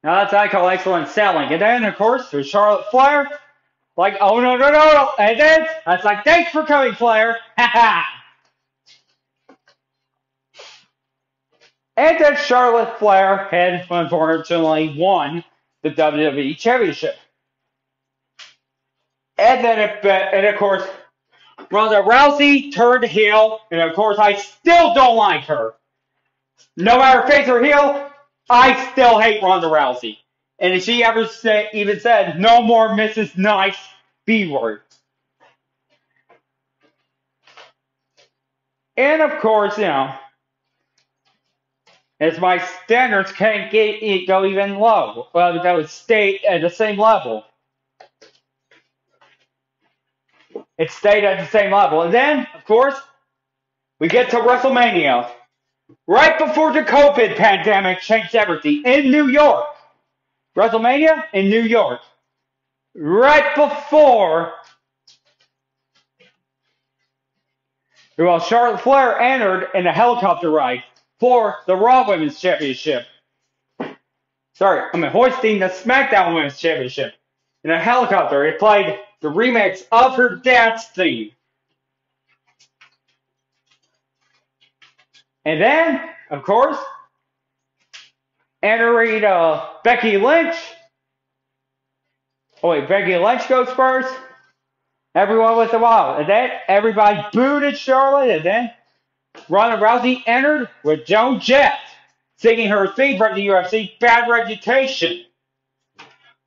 now that's I call excellent selling. And then, of course, there's Charlotte Flair. Like, oh no, no, no, no. And then, that's like, thanks for coming, Flair. Ha ha. And then Charlotte Flair had unfortunately won the WWE Championship. And then, it, and of course, Ronda Rousey turned heel, and of course, I still don't like her. No matter face or heel, I still hate Ronda Rousey. And if she ever say, even said, no more Mrs. Nice B word. And of course, you know, as my standards can't get go even low, well, that would stay at the same level. It stayed at the same level. And then, of course, we get to WrestleMania. Right before the COVID pandemic changed everything in New York. WrestleMania in New York. Right before well, Charlotte Flair entered in a helicopter ride for the Raw Women's Championship. Sorry, I mean hoisting the SmackDown Women's Championship in a helicopter. It played the remix of her dance theme. And then, of course, entering uh, Becky Lynch. Oh wait, Becky Lynch goes first. Everyone was a wild. And then everybody booted Charlotte. And then Ronda Rousey entered with Joan Jett singing her theme from the UFC, Bad Reputation,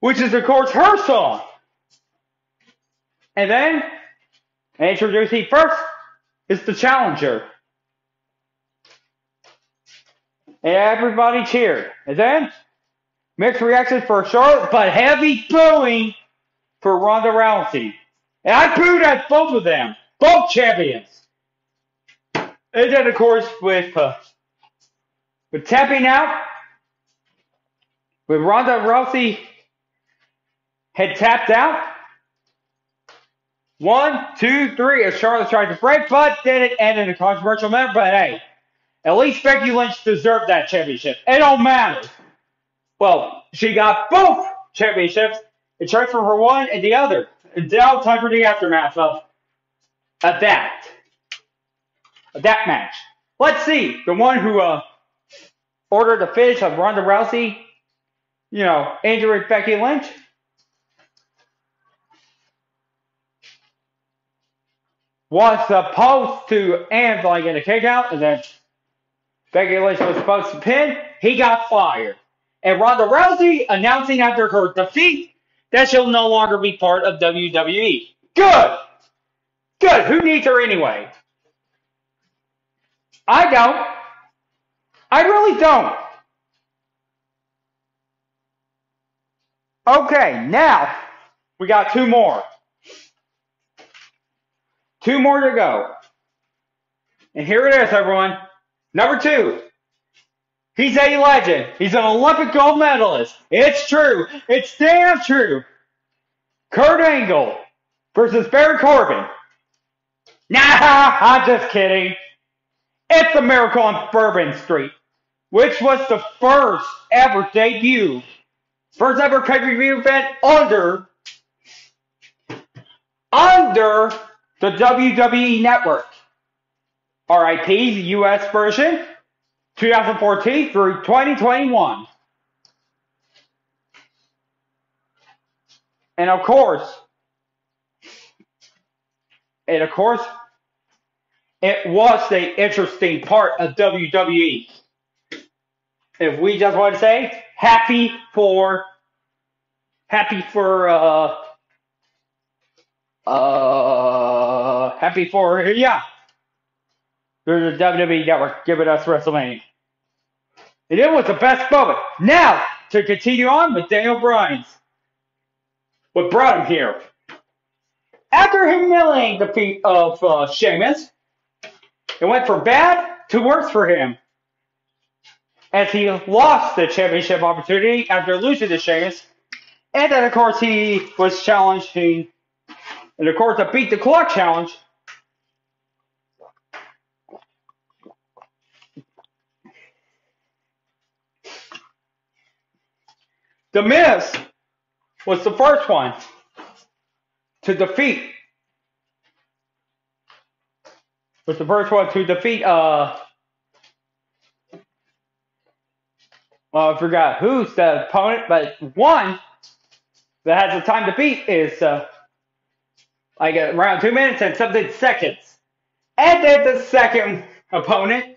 which is, of course, her song. And then, introducing first is the challenger. And everybody cheered. And then, mixed reactions for short but heavy booing for Ronda Rousey. And I booed at both of them, both champions. And then, of course, with uh, with tapping out, with Ronda Rousey had tapped out. One, two, three, as Charlotte tried to break, but then it ended in a controversial manner. But hey, at least Becky Lynch deserved that championship. It don't matter. Well, she got both championships. It transferred for her one and the other. And now time for the aftermath of, of that. That match. Let's see. The one who uh, ordered the finish of Ronda Rousey, you know, injured Becky Lynch. Was supposed to end like in a kickout, and then Becky Lynch was supposed to pin. He got fired. And Ronda Rousey announcing after her defeat that she'll no longer be part of WWE. Good. Good. Who needs her anyway? I don't. I really don't. Okay, now we got two more. Two more to go. And here it is, everyone. Number two. He's a legend. He's an Olympic gold medalist. It's true. It's damn true. Kurt Angle versus Baron Corbin. Nah, *laughs* I'm just kidding. It's a miracle on Bourbon Street, which was the first ever debut, first ever pay-per-view event under under the WWE Network. RIP, the US version. 2014 through 2021. And of course, and of course, it was the interesting part of WWE. If we just want to say happy for, happy for, uh, uh, happy for, yeah, there's the WWE Network giving us WrestleMania. And it was the best moment. Now, to continue on with Daniel Bryan's. What brought him here? After humiliating the feat of uh, Sheamus, it went from bad to worse for him. As he lost the championship opportunity after losing to Sheamus. And then, of course, he was challenging, and of course, the Beat the Clock challenge The Miz was the first one to defeat was the first one to defeat uh well, I forgot who's the opponent, but one that has the time to beat is uh, like around two minutes and something seconds. And then the second opponent,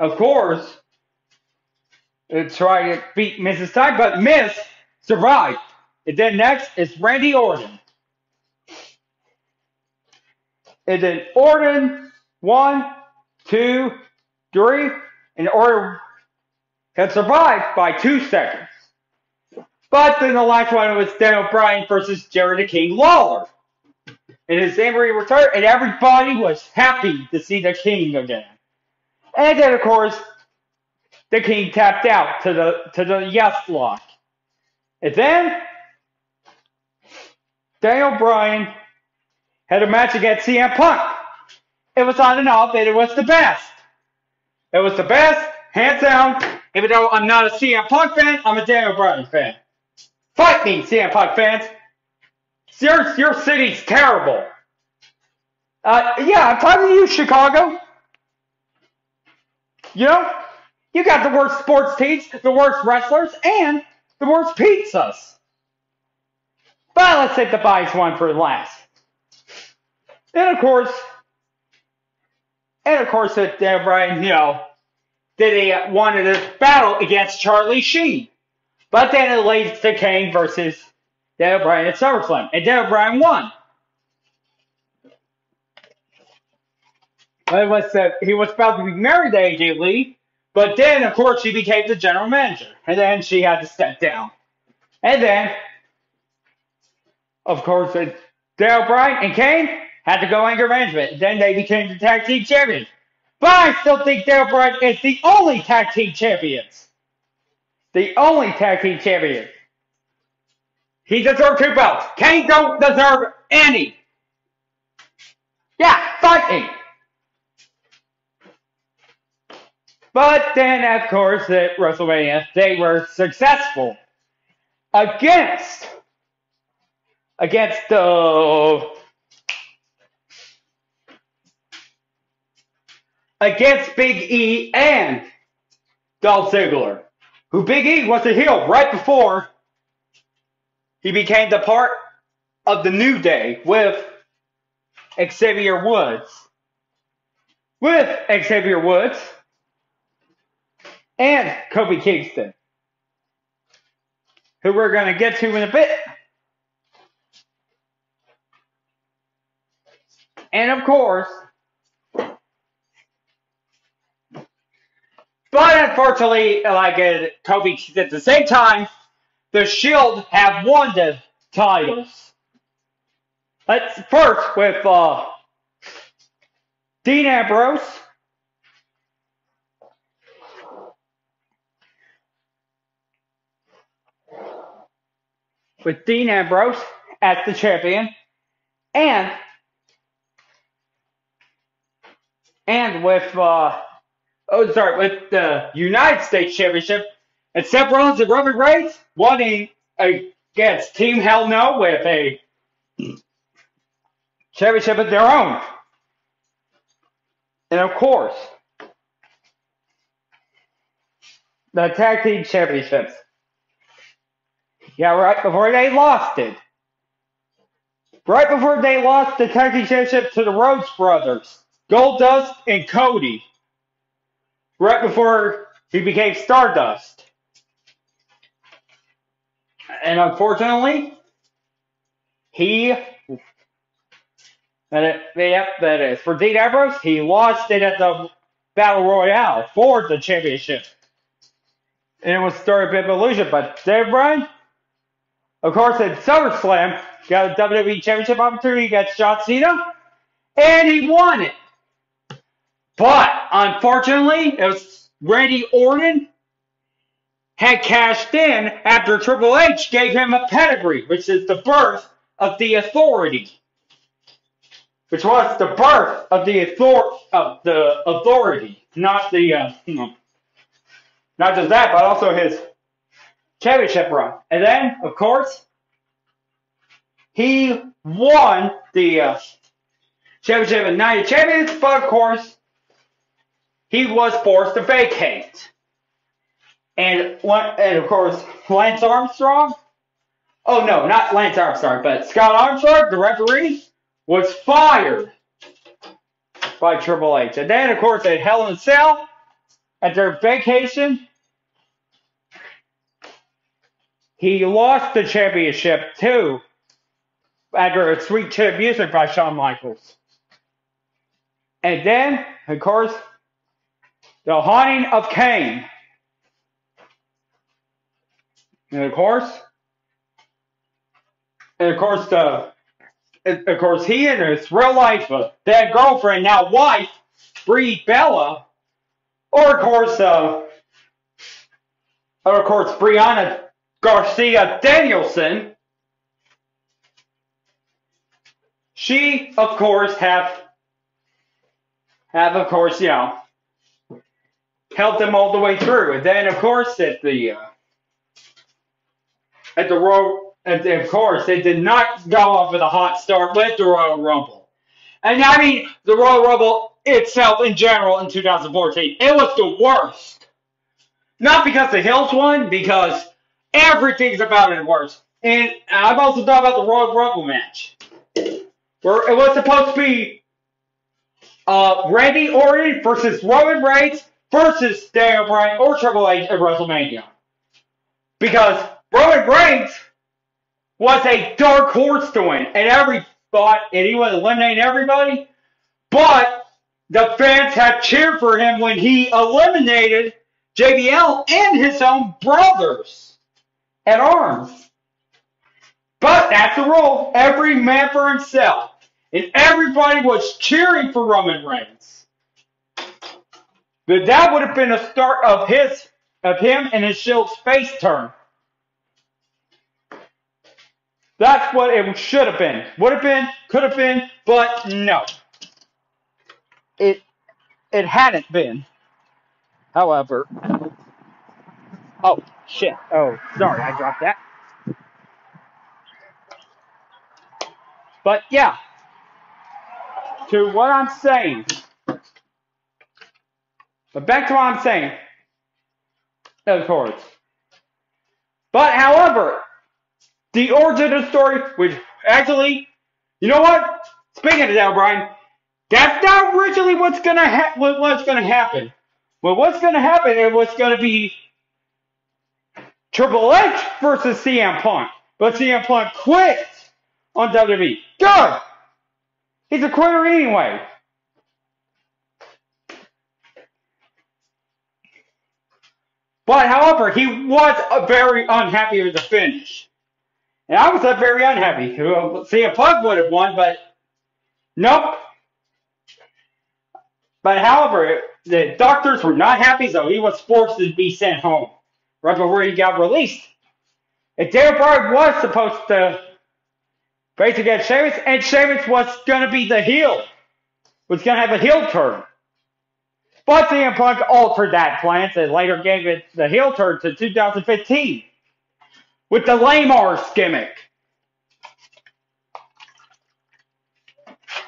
of course, trying to beat Miz's Time, but Miz survived. And then next is Randy Orton. And then Orton, one, two, three, and Orton had survived by two seconds. But then the last one was Daniel Bryan versus the King Lawler. And his injury returned, and everybody was happy to see the King again. And then, of course, the King tapped out to the to the yes lock. And then Daniel Bryan had a match against CM Punk. It was on and off, and it was the best. It was the best, hands down. Even though I'm not a CM Punk fan, I'm a Daniel Bryan fan. Fight me, CM Punk fans. Your, your city's terrible. Uh, yeah, I'm talking to you, Chicago. You know, you got the worst sports teams, the worst wrestlers, and the worst pizzas. But let's take the bias one for last. And of course, and of course, that Bryan, you know, that he wanted a battle against Charlie Sheen. But then it leads to Kane versus Daniel Bryan at SummerSlam, and Daniel Bryan won. It was uh, he was about to be married to AJ Lee, but then of course she became the general manager, and then she had to step down. And then, of course, Daniel Bryan and Kane had to go anger management. Then they became the tag team champions. But I still think Daniel Bryan is the only tag team champions. The only tag team champion. He deserves two belts. Kane don't deserve any. Yeah, fighting. But then, of course, at WrestleMania, they were successful against against the against Big E and Dolph Ziggler, who Big E was a heel right before he became the part of the New Day with Xavier Woods. With Xavier Woods and Kofi Kingston, who we're going to get to in a bit. And of course, but unfortunately, like uh, Kofi, at the same time, the Shield have won the titles. Let's first with uh, Dean Ambrose. With Dean Ambrose as the champion, and and with uh, oh sorry, with the United States Championship, and Seth Rollins and Roman Reigns winning against Team Hell No with a championship of their own. And of course, the tag team championships. Yeah, right before they lost it. Right before they lost the tag team championship to the Rhodes brothers, Goldust and Cody. Right before he became Stardust. And unfortunately, he that it, yep, that is. For Dean Ambrose, he lost it at the Battle Royale for the championship. And it was started a bit of illusion, but Dave Bryan, of course, at SummerSlam, got a WWE Championship opportunity against John Cena, and he won it. But unfortunately, it was Randy Orton had cashed in after Triple H gave him a pedigree, which is the birth of the authority. Which was the birth of the author of the authority, not the uh, know, not just that, but also his championship run. And then, of course, he won the uh, championship Night of Champions, but of course, he was forced to vacate. And and of course, Lance Armstrong. Oh no, not Lance Armstrong, but Scott Armstrong, the referee, was fired by Triple H. And then, of course, at Hell in a Cell, at their vacation, he lost the championship too after a sweet chin music by Shawn Michaels. And then, of course, the haunting of Kane. And of course, and of course, the of course he and his real life uh, dead girlfriend, now wife, Brie Bella, or of course, uh, or of course, Brianna Garcia Danielson. She, of course, have have of course, you know, helped them all the way through. And then, of course, at the uh, at the Royal, of course, they did not go off with a hot start with the Royal Rumble. And I mean, the Royal Rumble itself in general in 2014, it was the worst. Not because the Hills won, because everything's about it worse. And I've also thought about the Royal Rumble match, where it was supposed to be uh, Randy Orton versus Roman Reigns versus Daniel Bryan or Triple H at WrestleMania. Because Roman Reigns was a dark horse to win, and every thought, and he was eliminating everybody, but the fans had cheered for him when he eliminated JBL and his own brothers at arms. But that's the rule. Every man for himself. And everybody was cheering for Roman Reigns. But that would have been a start of his of him and his Shield's face turn. That's what it should have been. Would have been, could have been, but no. It it hadn't been. However. Oh shit. Oh, sorry, I dropped that. But yeah. To what I'm saying. But back to what I'm saying. Of course. But however, the origin of the story, which actually, you know what? Speaking of that, Brian, that's not originally what's gonna ha- what, what's gonna happen. Well, what's gonna happen is what's gonna be Triple H versus CM Punk. But CM Punk quit on WWE. Good. He's a quitter anyway. But however, he was very unhappy with the finish. And I was very unhappy. Uh, CM Punk would have won, but nope. But however, the doctors were not happy, so he was forced to be sent home right before he got released. And Daniel Bryan was supposed to face against Sheamus, and Sheamus was going to be the heel, was going to have a heel turn. But CM Punk altered that plan and later gave it the heel turn to 2015 with the Lamars gimmick.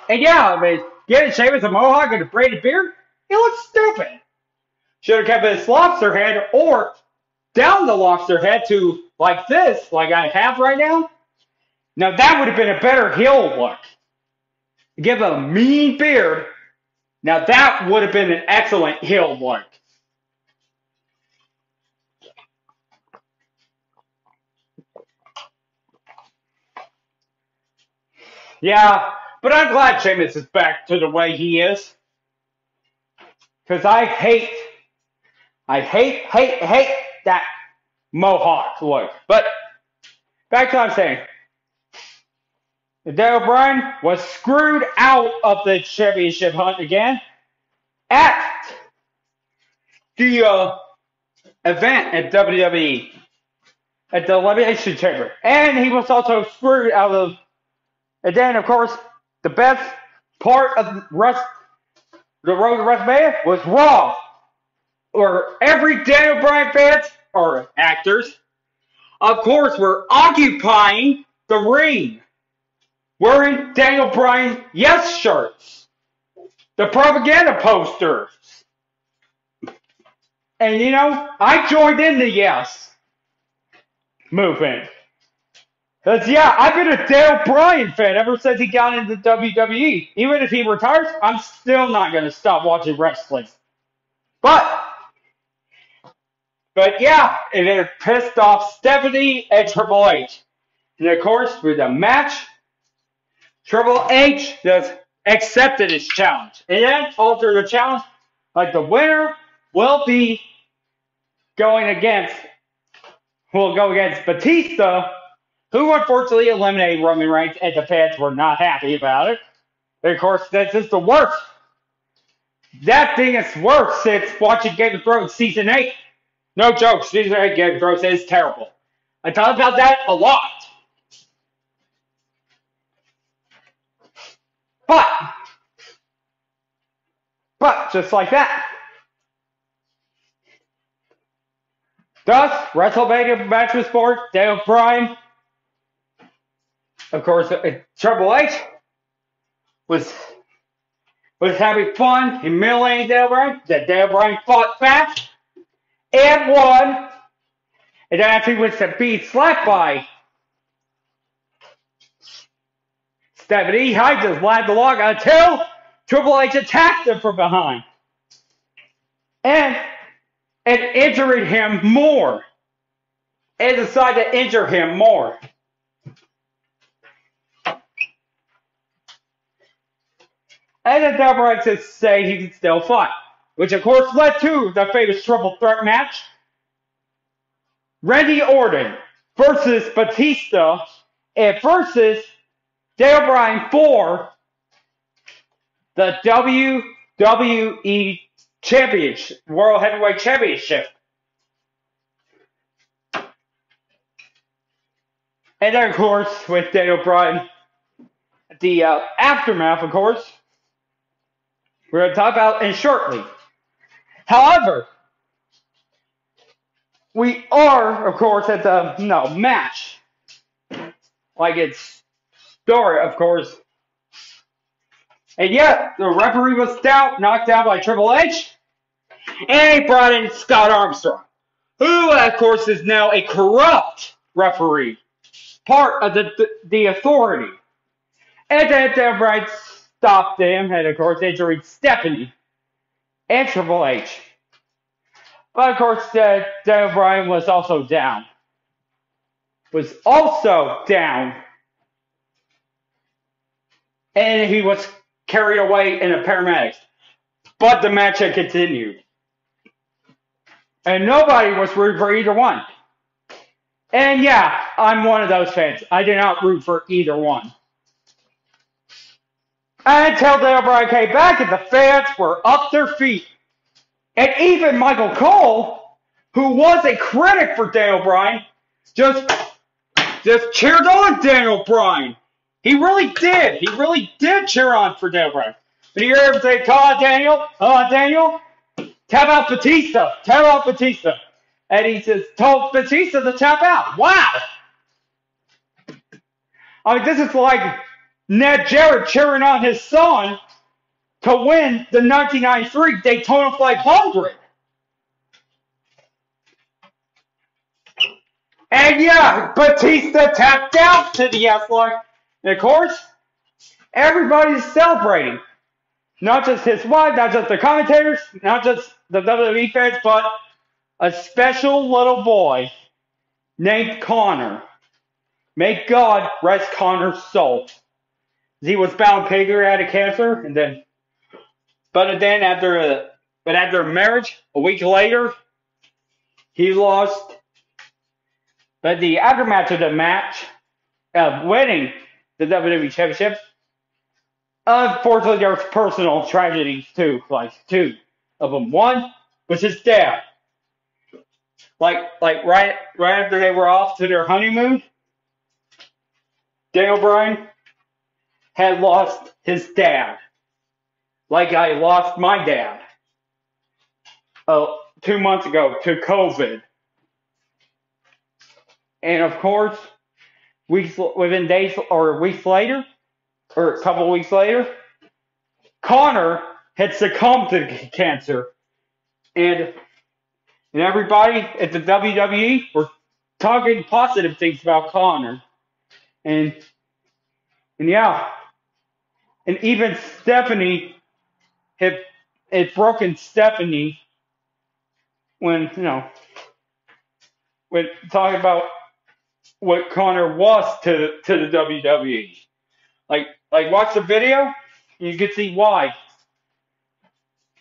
And yeah, I mean, getting Sheamus a mohawk and a braided beard, he looks stupid. Should have kept his lobster head or down the lobster head to like this, like I have right now. Now that would have been a better heel look. Give a mean beard. Now that would have been an excellent heel look. Yeah, but I'm glad Sheamus is back to the way he is. Because I hate, I hate, hate, hate that mohawk look. But back to what I'm saying. Daniel Bryan was screwed out of the championship hunt again at the uh, event at WWE at the Elimination Chamber, and he was also screwed out of. And then, of course, the best part of rest, the road to WrestleMania was Raw, where every Daniel Bryan fans or actors, of course, were occupying the ring wearing Daniel Bryan yes shirts, the propaganda posters. And you know, I joined in the yes movement. Cause yeah, I've been a Dale Bryan fan ever since he got into WWE. Even if he retires, I'm still not gonna stop watching wrestling. But but yeah, it pissed off Stephanie and Triple H. And of course, with the match, Triple H just accepted his challenge. And then altered the challenge, like the winner will be going against, will go against Batista, who unfortunately eliminated Roman Reigns, and the fans were not happy about it. And of course, that's just the worst. That thing is worse since watching Game of Thrones season 8. No joke, season 8 Game of Thrones is terrible. I talk about that a lot. But, but just like that. Thus, WrestleMania match was born. Daniel Bryan, of course, uh, Triple H was was having fun, humiliating Daniel Bryan. That Daniel Bryan fought back and won. And then after was to be slapped by Stephanie, he just the along until Triple H attacked him from behind. And and injured him more. And decided to injure him more. And Daniel to say he can still fight, which of course led to the famous triple threat match. Randy Orton versus Batista and versus Daniel Bryan for the WWE Championship, World Heavyweight Championship. And then, of course, with Daniel Bryan, the uh, aftermath, of course, we're going to talk about in shortly. However, we are, of course, at the no match. Like it's story, of course. And yet, the referee was down, knocked out by Triple H, and he brought in Scott Armstrong, who, of course, is now a corrupt referee, part of the the, the authority. And then the right stopped him, and of course, injured Stephanie and Triple H. But of course, uh, Bryan was also down. Was also down. And he was carried away in a paramedic. But the match had continued. And nobody was rooting for either one. And yeah, I'm one of those fans. I did not root for either one. Until Daniel Bryan came back and the fans were up their feet. And even Michael Cole, who was a critic for Daniel Bryan, just just cheered on Daniel Bryan. He really did. He really did cheer on for Bryan. But you hear him say, Come on, Daniel. Come on, Daniel. Tap out Batista. Tap out Batista. And he says, told Batista to tap out. Wow. I mean, this is like Ned Jarrett cheering on his son to win the 1993 Daytona 500. And yeah, Batista tapped out to the yes line. And of course, everybody's celebrating. Not just his wife, not just the commentators, not just the WWE fans, but a special little boy named Connor. May God rest Connor's soul. He was bound pancreatic cancer, and then, but then after a, but after marriage, a week later, he lost. But the aftermath of the match, uh, of winning the WWE Championship, unfortunately, there personal tragedies too, like two of them. One was his dad. Like, like right, right after they were off to their honeymoon, Daniel Bryan had lost his dad, like I lost my dad uh, two months ago to COVID. And of course, weeks within days or weeks later, or a couple weeks later, Connor had succumbed to cancer, and and everybody at the WWE were talking positive things about Connor. And and yeah. And even Stephanie had had broken Stephanie when, you know, when talking about what Connor was to to the WWE. Like like watch the video, and you can see why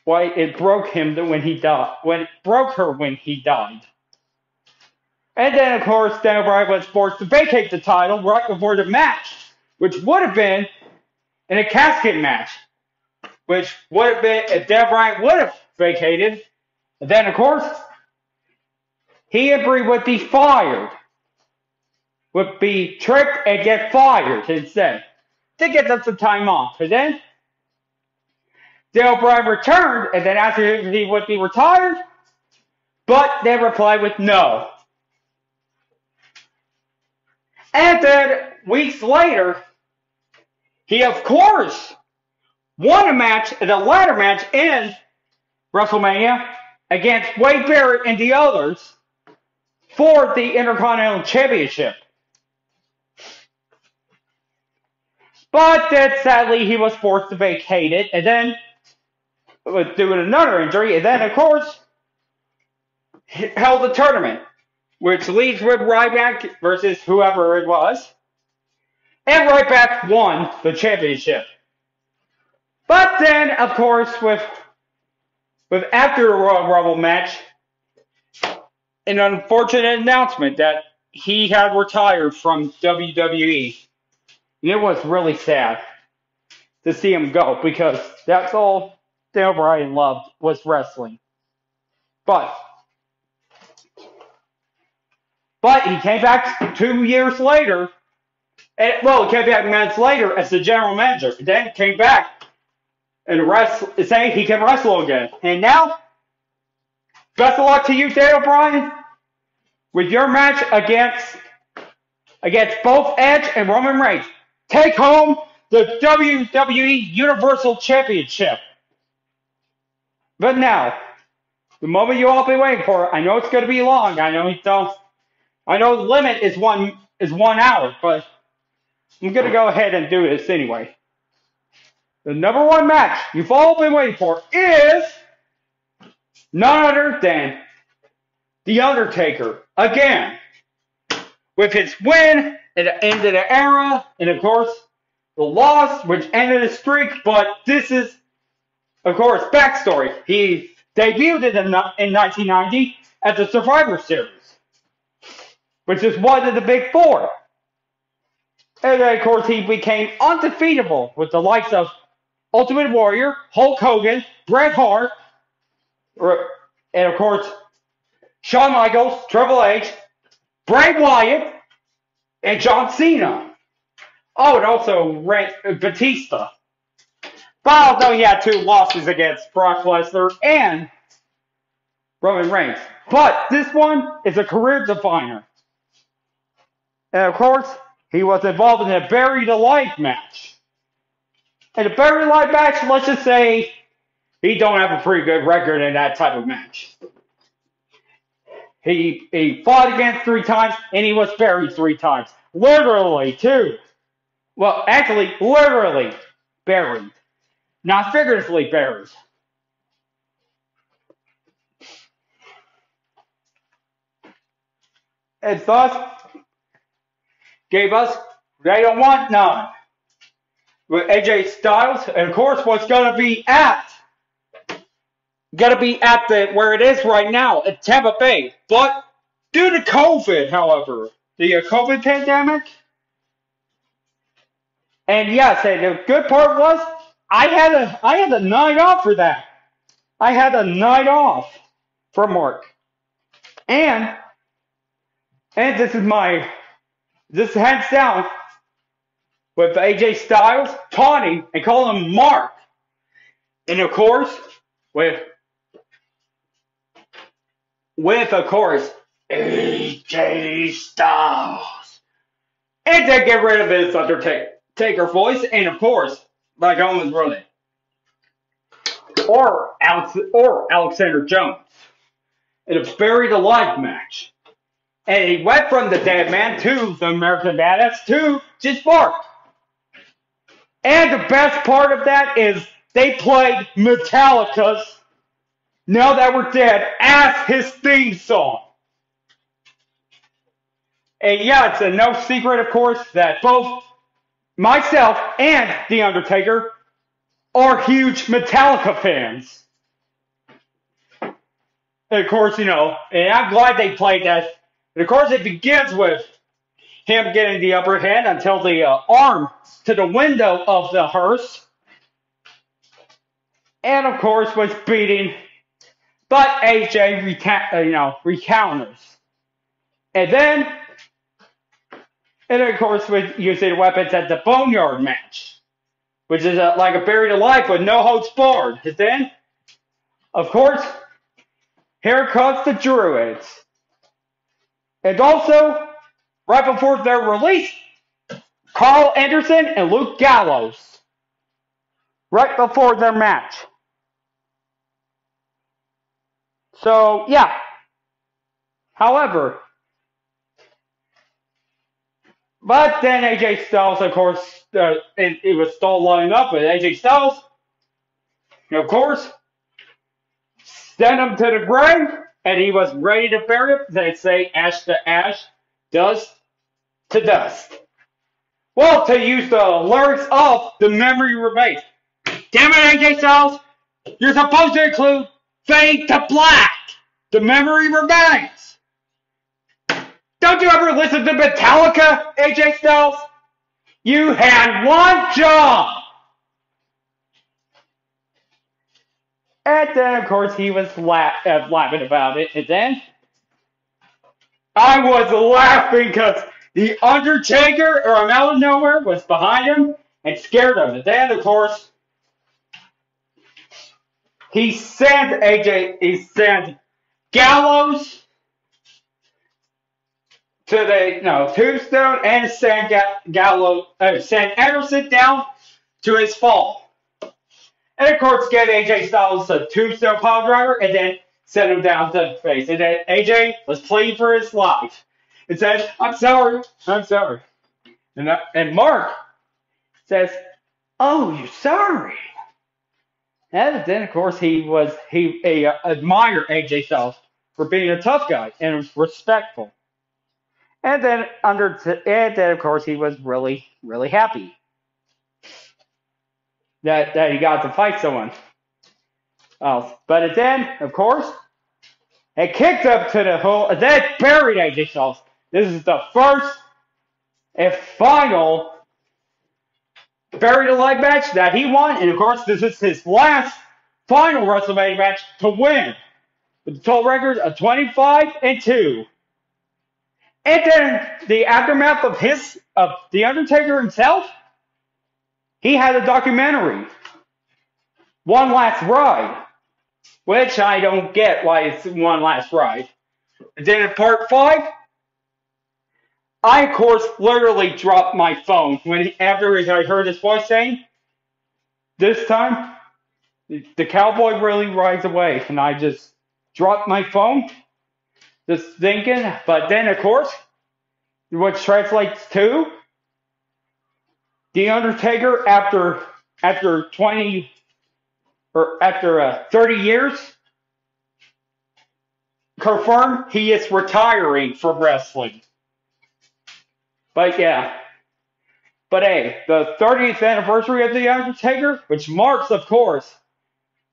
why it broke him when he died, when it broke her when he died. And then, of course, Daniel Bryan was forced to vacate the title right before the match, which would have been in a casket match, which would have been if Daniel Bryan would have vacated. And then, of course, he and Brie would be fired, would be tricked and get fired instead to get them some time off. And then Daniel Bryan returned, and then after he would be retired, but they replied with no. And then weeks later, he of course won a match, the ladder match in WrestleMania against Wade Barrett and the others for the Intercontinental Championship. But then sadly he was forced to vacate it, and then with doing another injury, and then of course held the tournament, which leads with Ryback versus whoever it was, and Ryback won the championship. But then, of course, with with after the Royal Rumble match, an unfortunate announcement that he had retired from WWE. It was really sad to see him go because that's all Daniel Bryan loved was wrestling. But but he came back two years later, and well, he came back months later as the general manager. Then came back and wrestle, saying he can wrestle again. And now, best of luck to you, Daniel Bryan, with your match against against both Edge and Roman Reigns. Take home the WWE Universal Championship. But now, the moment you all been waiting for, I know it's going to be long. I know don't. I know the limit is one is one hour, but I'm going to go ahead and do this anyway. The number one match you've all been waiting for is none other than The Undertaker again with his win at the end of the era, and of course the loss, which ended the streak. But this is of course, backstory. He debuted in, in 1990 at the Survivor Series, which is one of the big four. And then, of course, he became undefeatable with the likes of Ultimate Warrior, Hulk Hogan, Bret Hart, uh, and of course, Shawn Michaels, Triple H, Bray Wyatt, and John Cena. Oh, and also Ray, uh, Batista. But although he had two losses against Brock Lesnar and Roman Reigns. But this one is a career definer. And of course, he was involved in a buried alive match. In a buried alive match, let's just say he don't have a pretty good record in that type of match. He he fought against three times and he was buried three times. Literally, too. Well, actually, literally buried not figuratively buried. And thus gave us They Don't Want None with AJ Styles, and of course, what's going to be at to be at the where it is right now at Tampa Bay. But due to COVID, however, the uh, COVID pandemic, and yes, and the good part was I had a I had a night off for that. I had a night off from work. And and this is my this hands down with AJ Styles taunting and calling him Mark. And of course, with with of course AJ Styles. And to get rid of his Undertaker voice, and of course, going with Rowan. Or Alex or Alexander Jones. in a buried alive match. And he went from the dead man to the American Badass to just. And the best part of that is they played Metallica's Now That We're Dead as his theme song. And yeah, it's a no secret, of course, that both myself and The Undertaker are huge Metallica fans. And of course, you know, and I'm glad they played that. And of course, it begins with him getting the upper hand until the uh, arm to the window of the hearse. And of course, was beating, but AJ, uh, you know, recounters. And then, and then of course, with using weapons at the Boneyard match, which is a, like a buried alive with no holds barred. And then, of course, here comes the Druids. And also, right before their release, Karl Anderson and Luke Gallows. Right before their match. So, yeah. However, but then AJ Styles, of course, uh, it, it was still lining up with AJ Styles. Of course, sent him to the grave, and he was ready to bury him. They say ash to ash, dust to dust. Well, to use the lyrics of The Memory Remains. Damn it, AJ Styles! You're supposed to include Fade to Black! The Memory Remains! Don't you ever listen to Metallica, AJ Styles? You had one job! And then, of course, he was la- uh, laughing about it. And then I was laughing because the Undertaker, or I'm out of nowhere, was behind him and scared him. And then, of course, he sent AJ, he sent Gallows to the no tombstone and sent Ga- Gallows, uh, sent Anderson down to his fall. And of course, get AJ Styles a tombstone pile driver and then sent him down to the face. And then AJ was pleading for his life and said, I'm sorry, I'm sorry. And, that, and Mark says, Oh, you're sorry. And then, of course, he was, he, he uh, admired AJ Styles for being a tough guy and respectful. And then, under, and then, of course, he was really, really happy that, that he got to fight someone else. But then, of course, it kicked up to the whole. That buried AJ Styles. This is the first and final buried alive match that he won, and of course, this is his last final WrestleMania match to win with the total record of 25 and 2. And then the aftermath of his of the Undertaker himself he had a documentary, One Last Ride, which I don't get why it's One Last Ride. And then in part five, I of course literally dropped my phone when after I heard his voice saying, "This time, the cowboy really rides away," and I just dropped my phone, just thinking. But then of course, which translates to the Undertaker, after after 20 or after uh, 30 years, confirmed he is retiring from wrestling. But yeah. But hey, the 30th anniversary of The Undertaker, which marks, of course,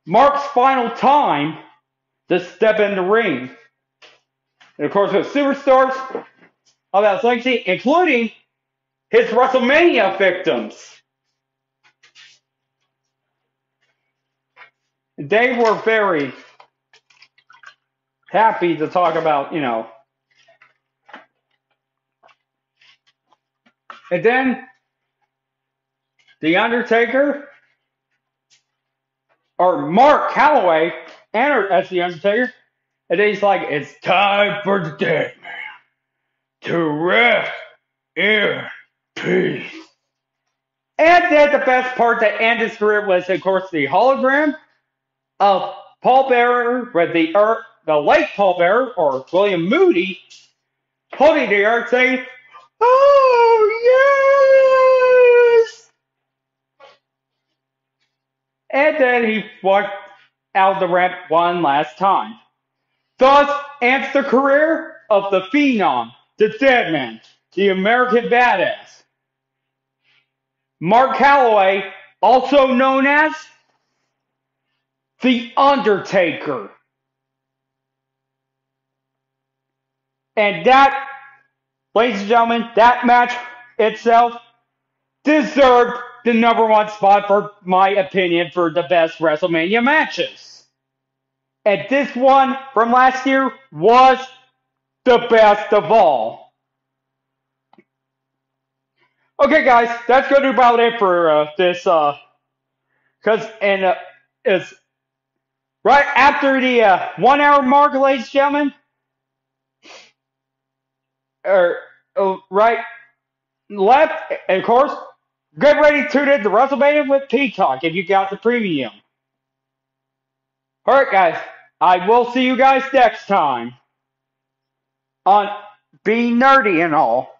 Mark's final time to step in the ring. And of course, with superstars of that legacy, including his WrestleMania victims. They were very happy to talk about, you know. And then The Undertaker or Mark Calaway entered as The Undertaker, and he's like, it's time for the dead man to rest in Peace. And then the best part that ended his career was, of course, the hologram of Paul Bearer with the Earth, the late Paul Bearer or William Moody holding the yard saying, Oh, yes! And then he walked out the ramp one last time. Thus ends the career of the Phenom, the Deadman, the American Badass. Mark Calaway, also known as The Undertaker. And that, ladies and gentlemen, that match itself deserved the number one spot for my opinion for the best WrestleMania matches. And this one from last year was the best of all. Okay, guys, that's going to be about it for uh, this. Uh, cause and uh, it's right after the uh, one hour mark, ladies and gentlemen. Or uh, right left, and of course, get ready to tune in to WrestleMania with Peacock if you got the premium. All right, guys, I will see you guys next time on Be Nerdy and all.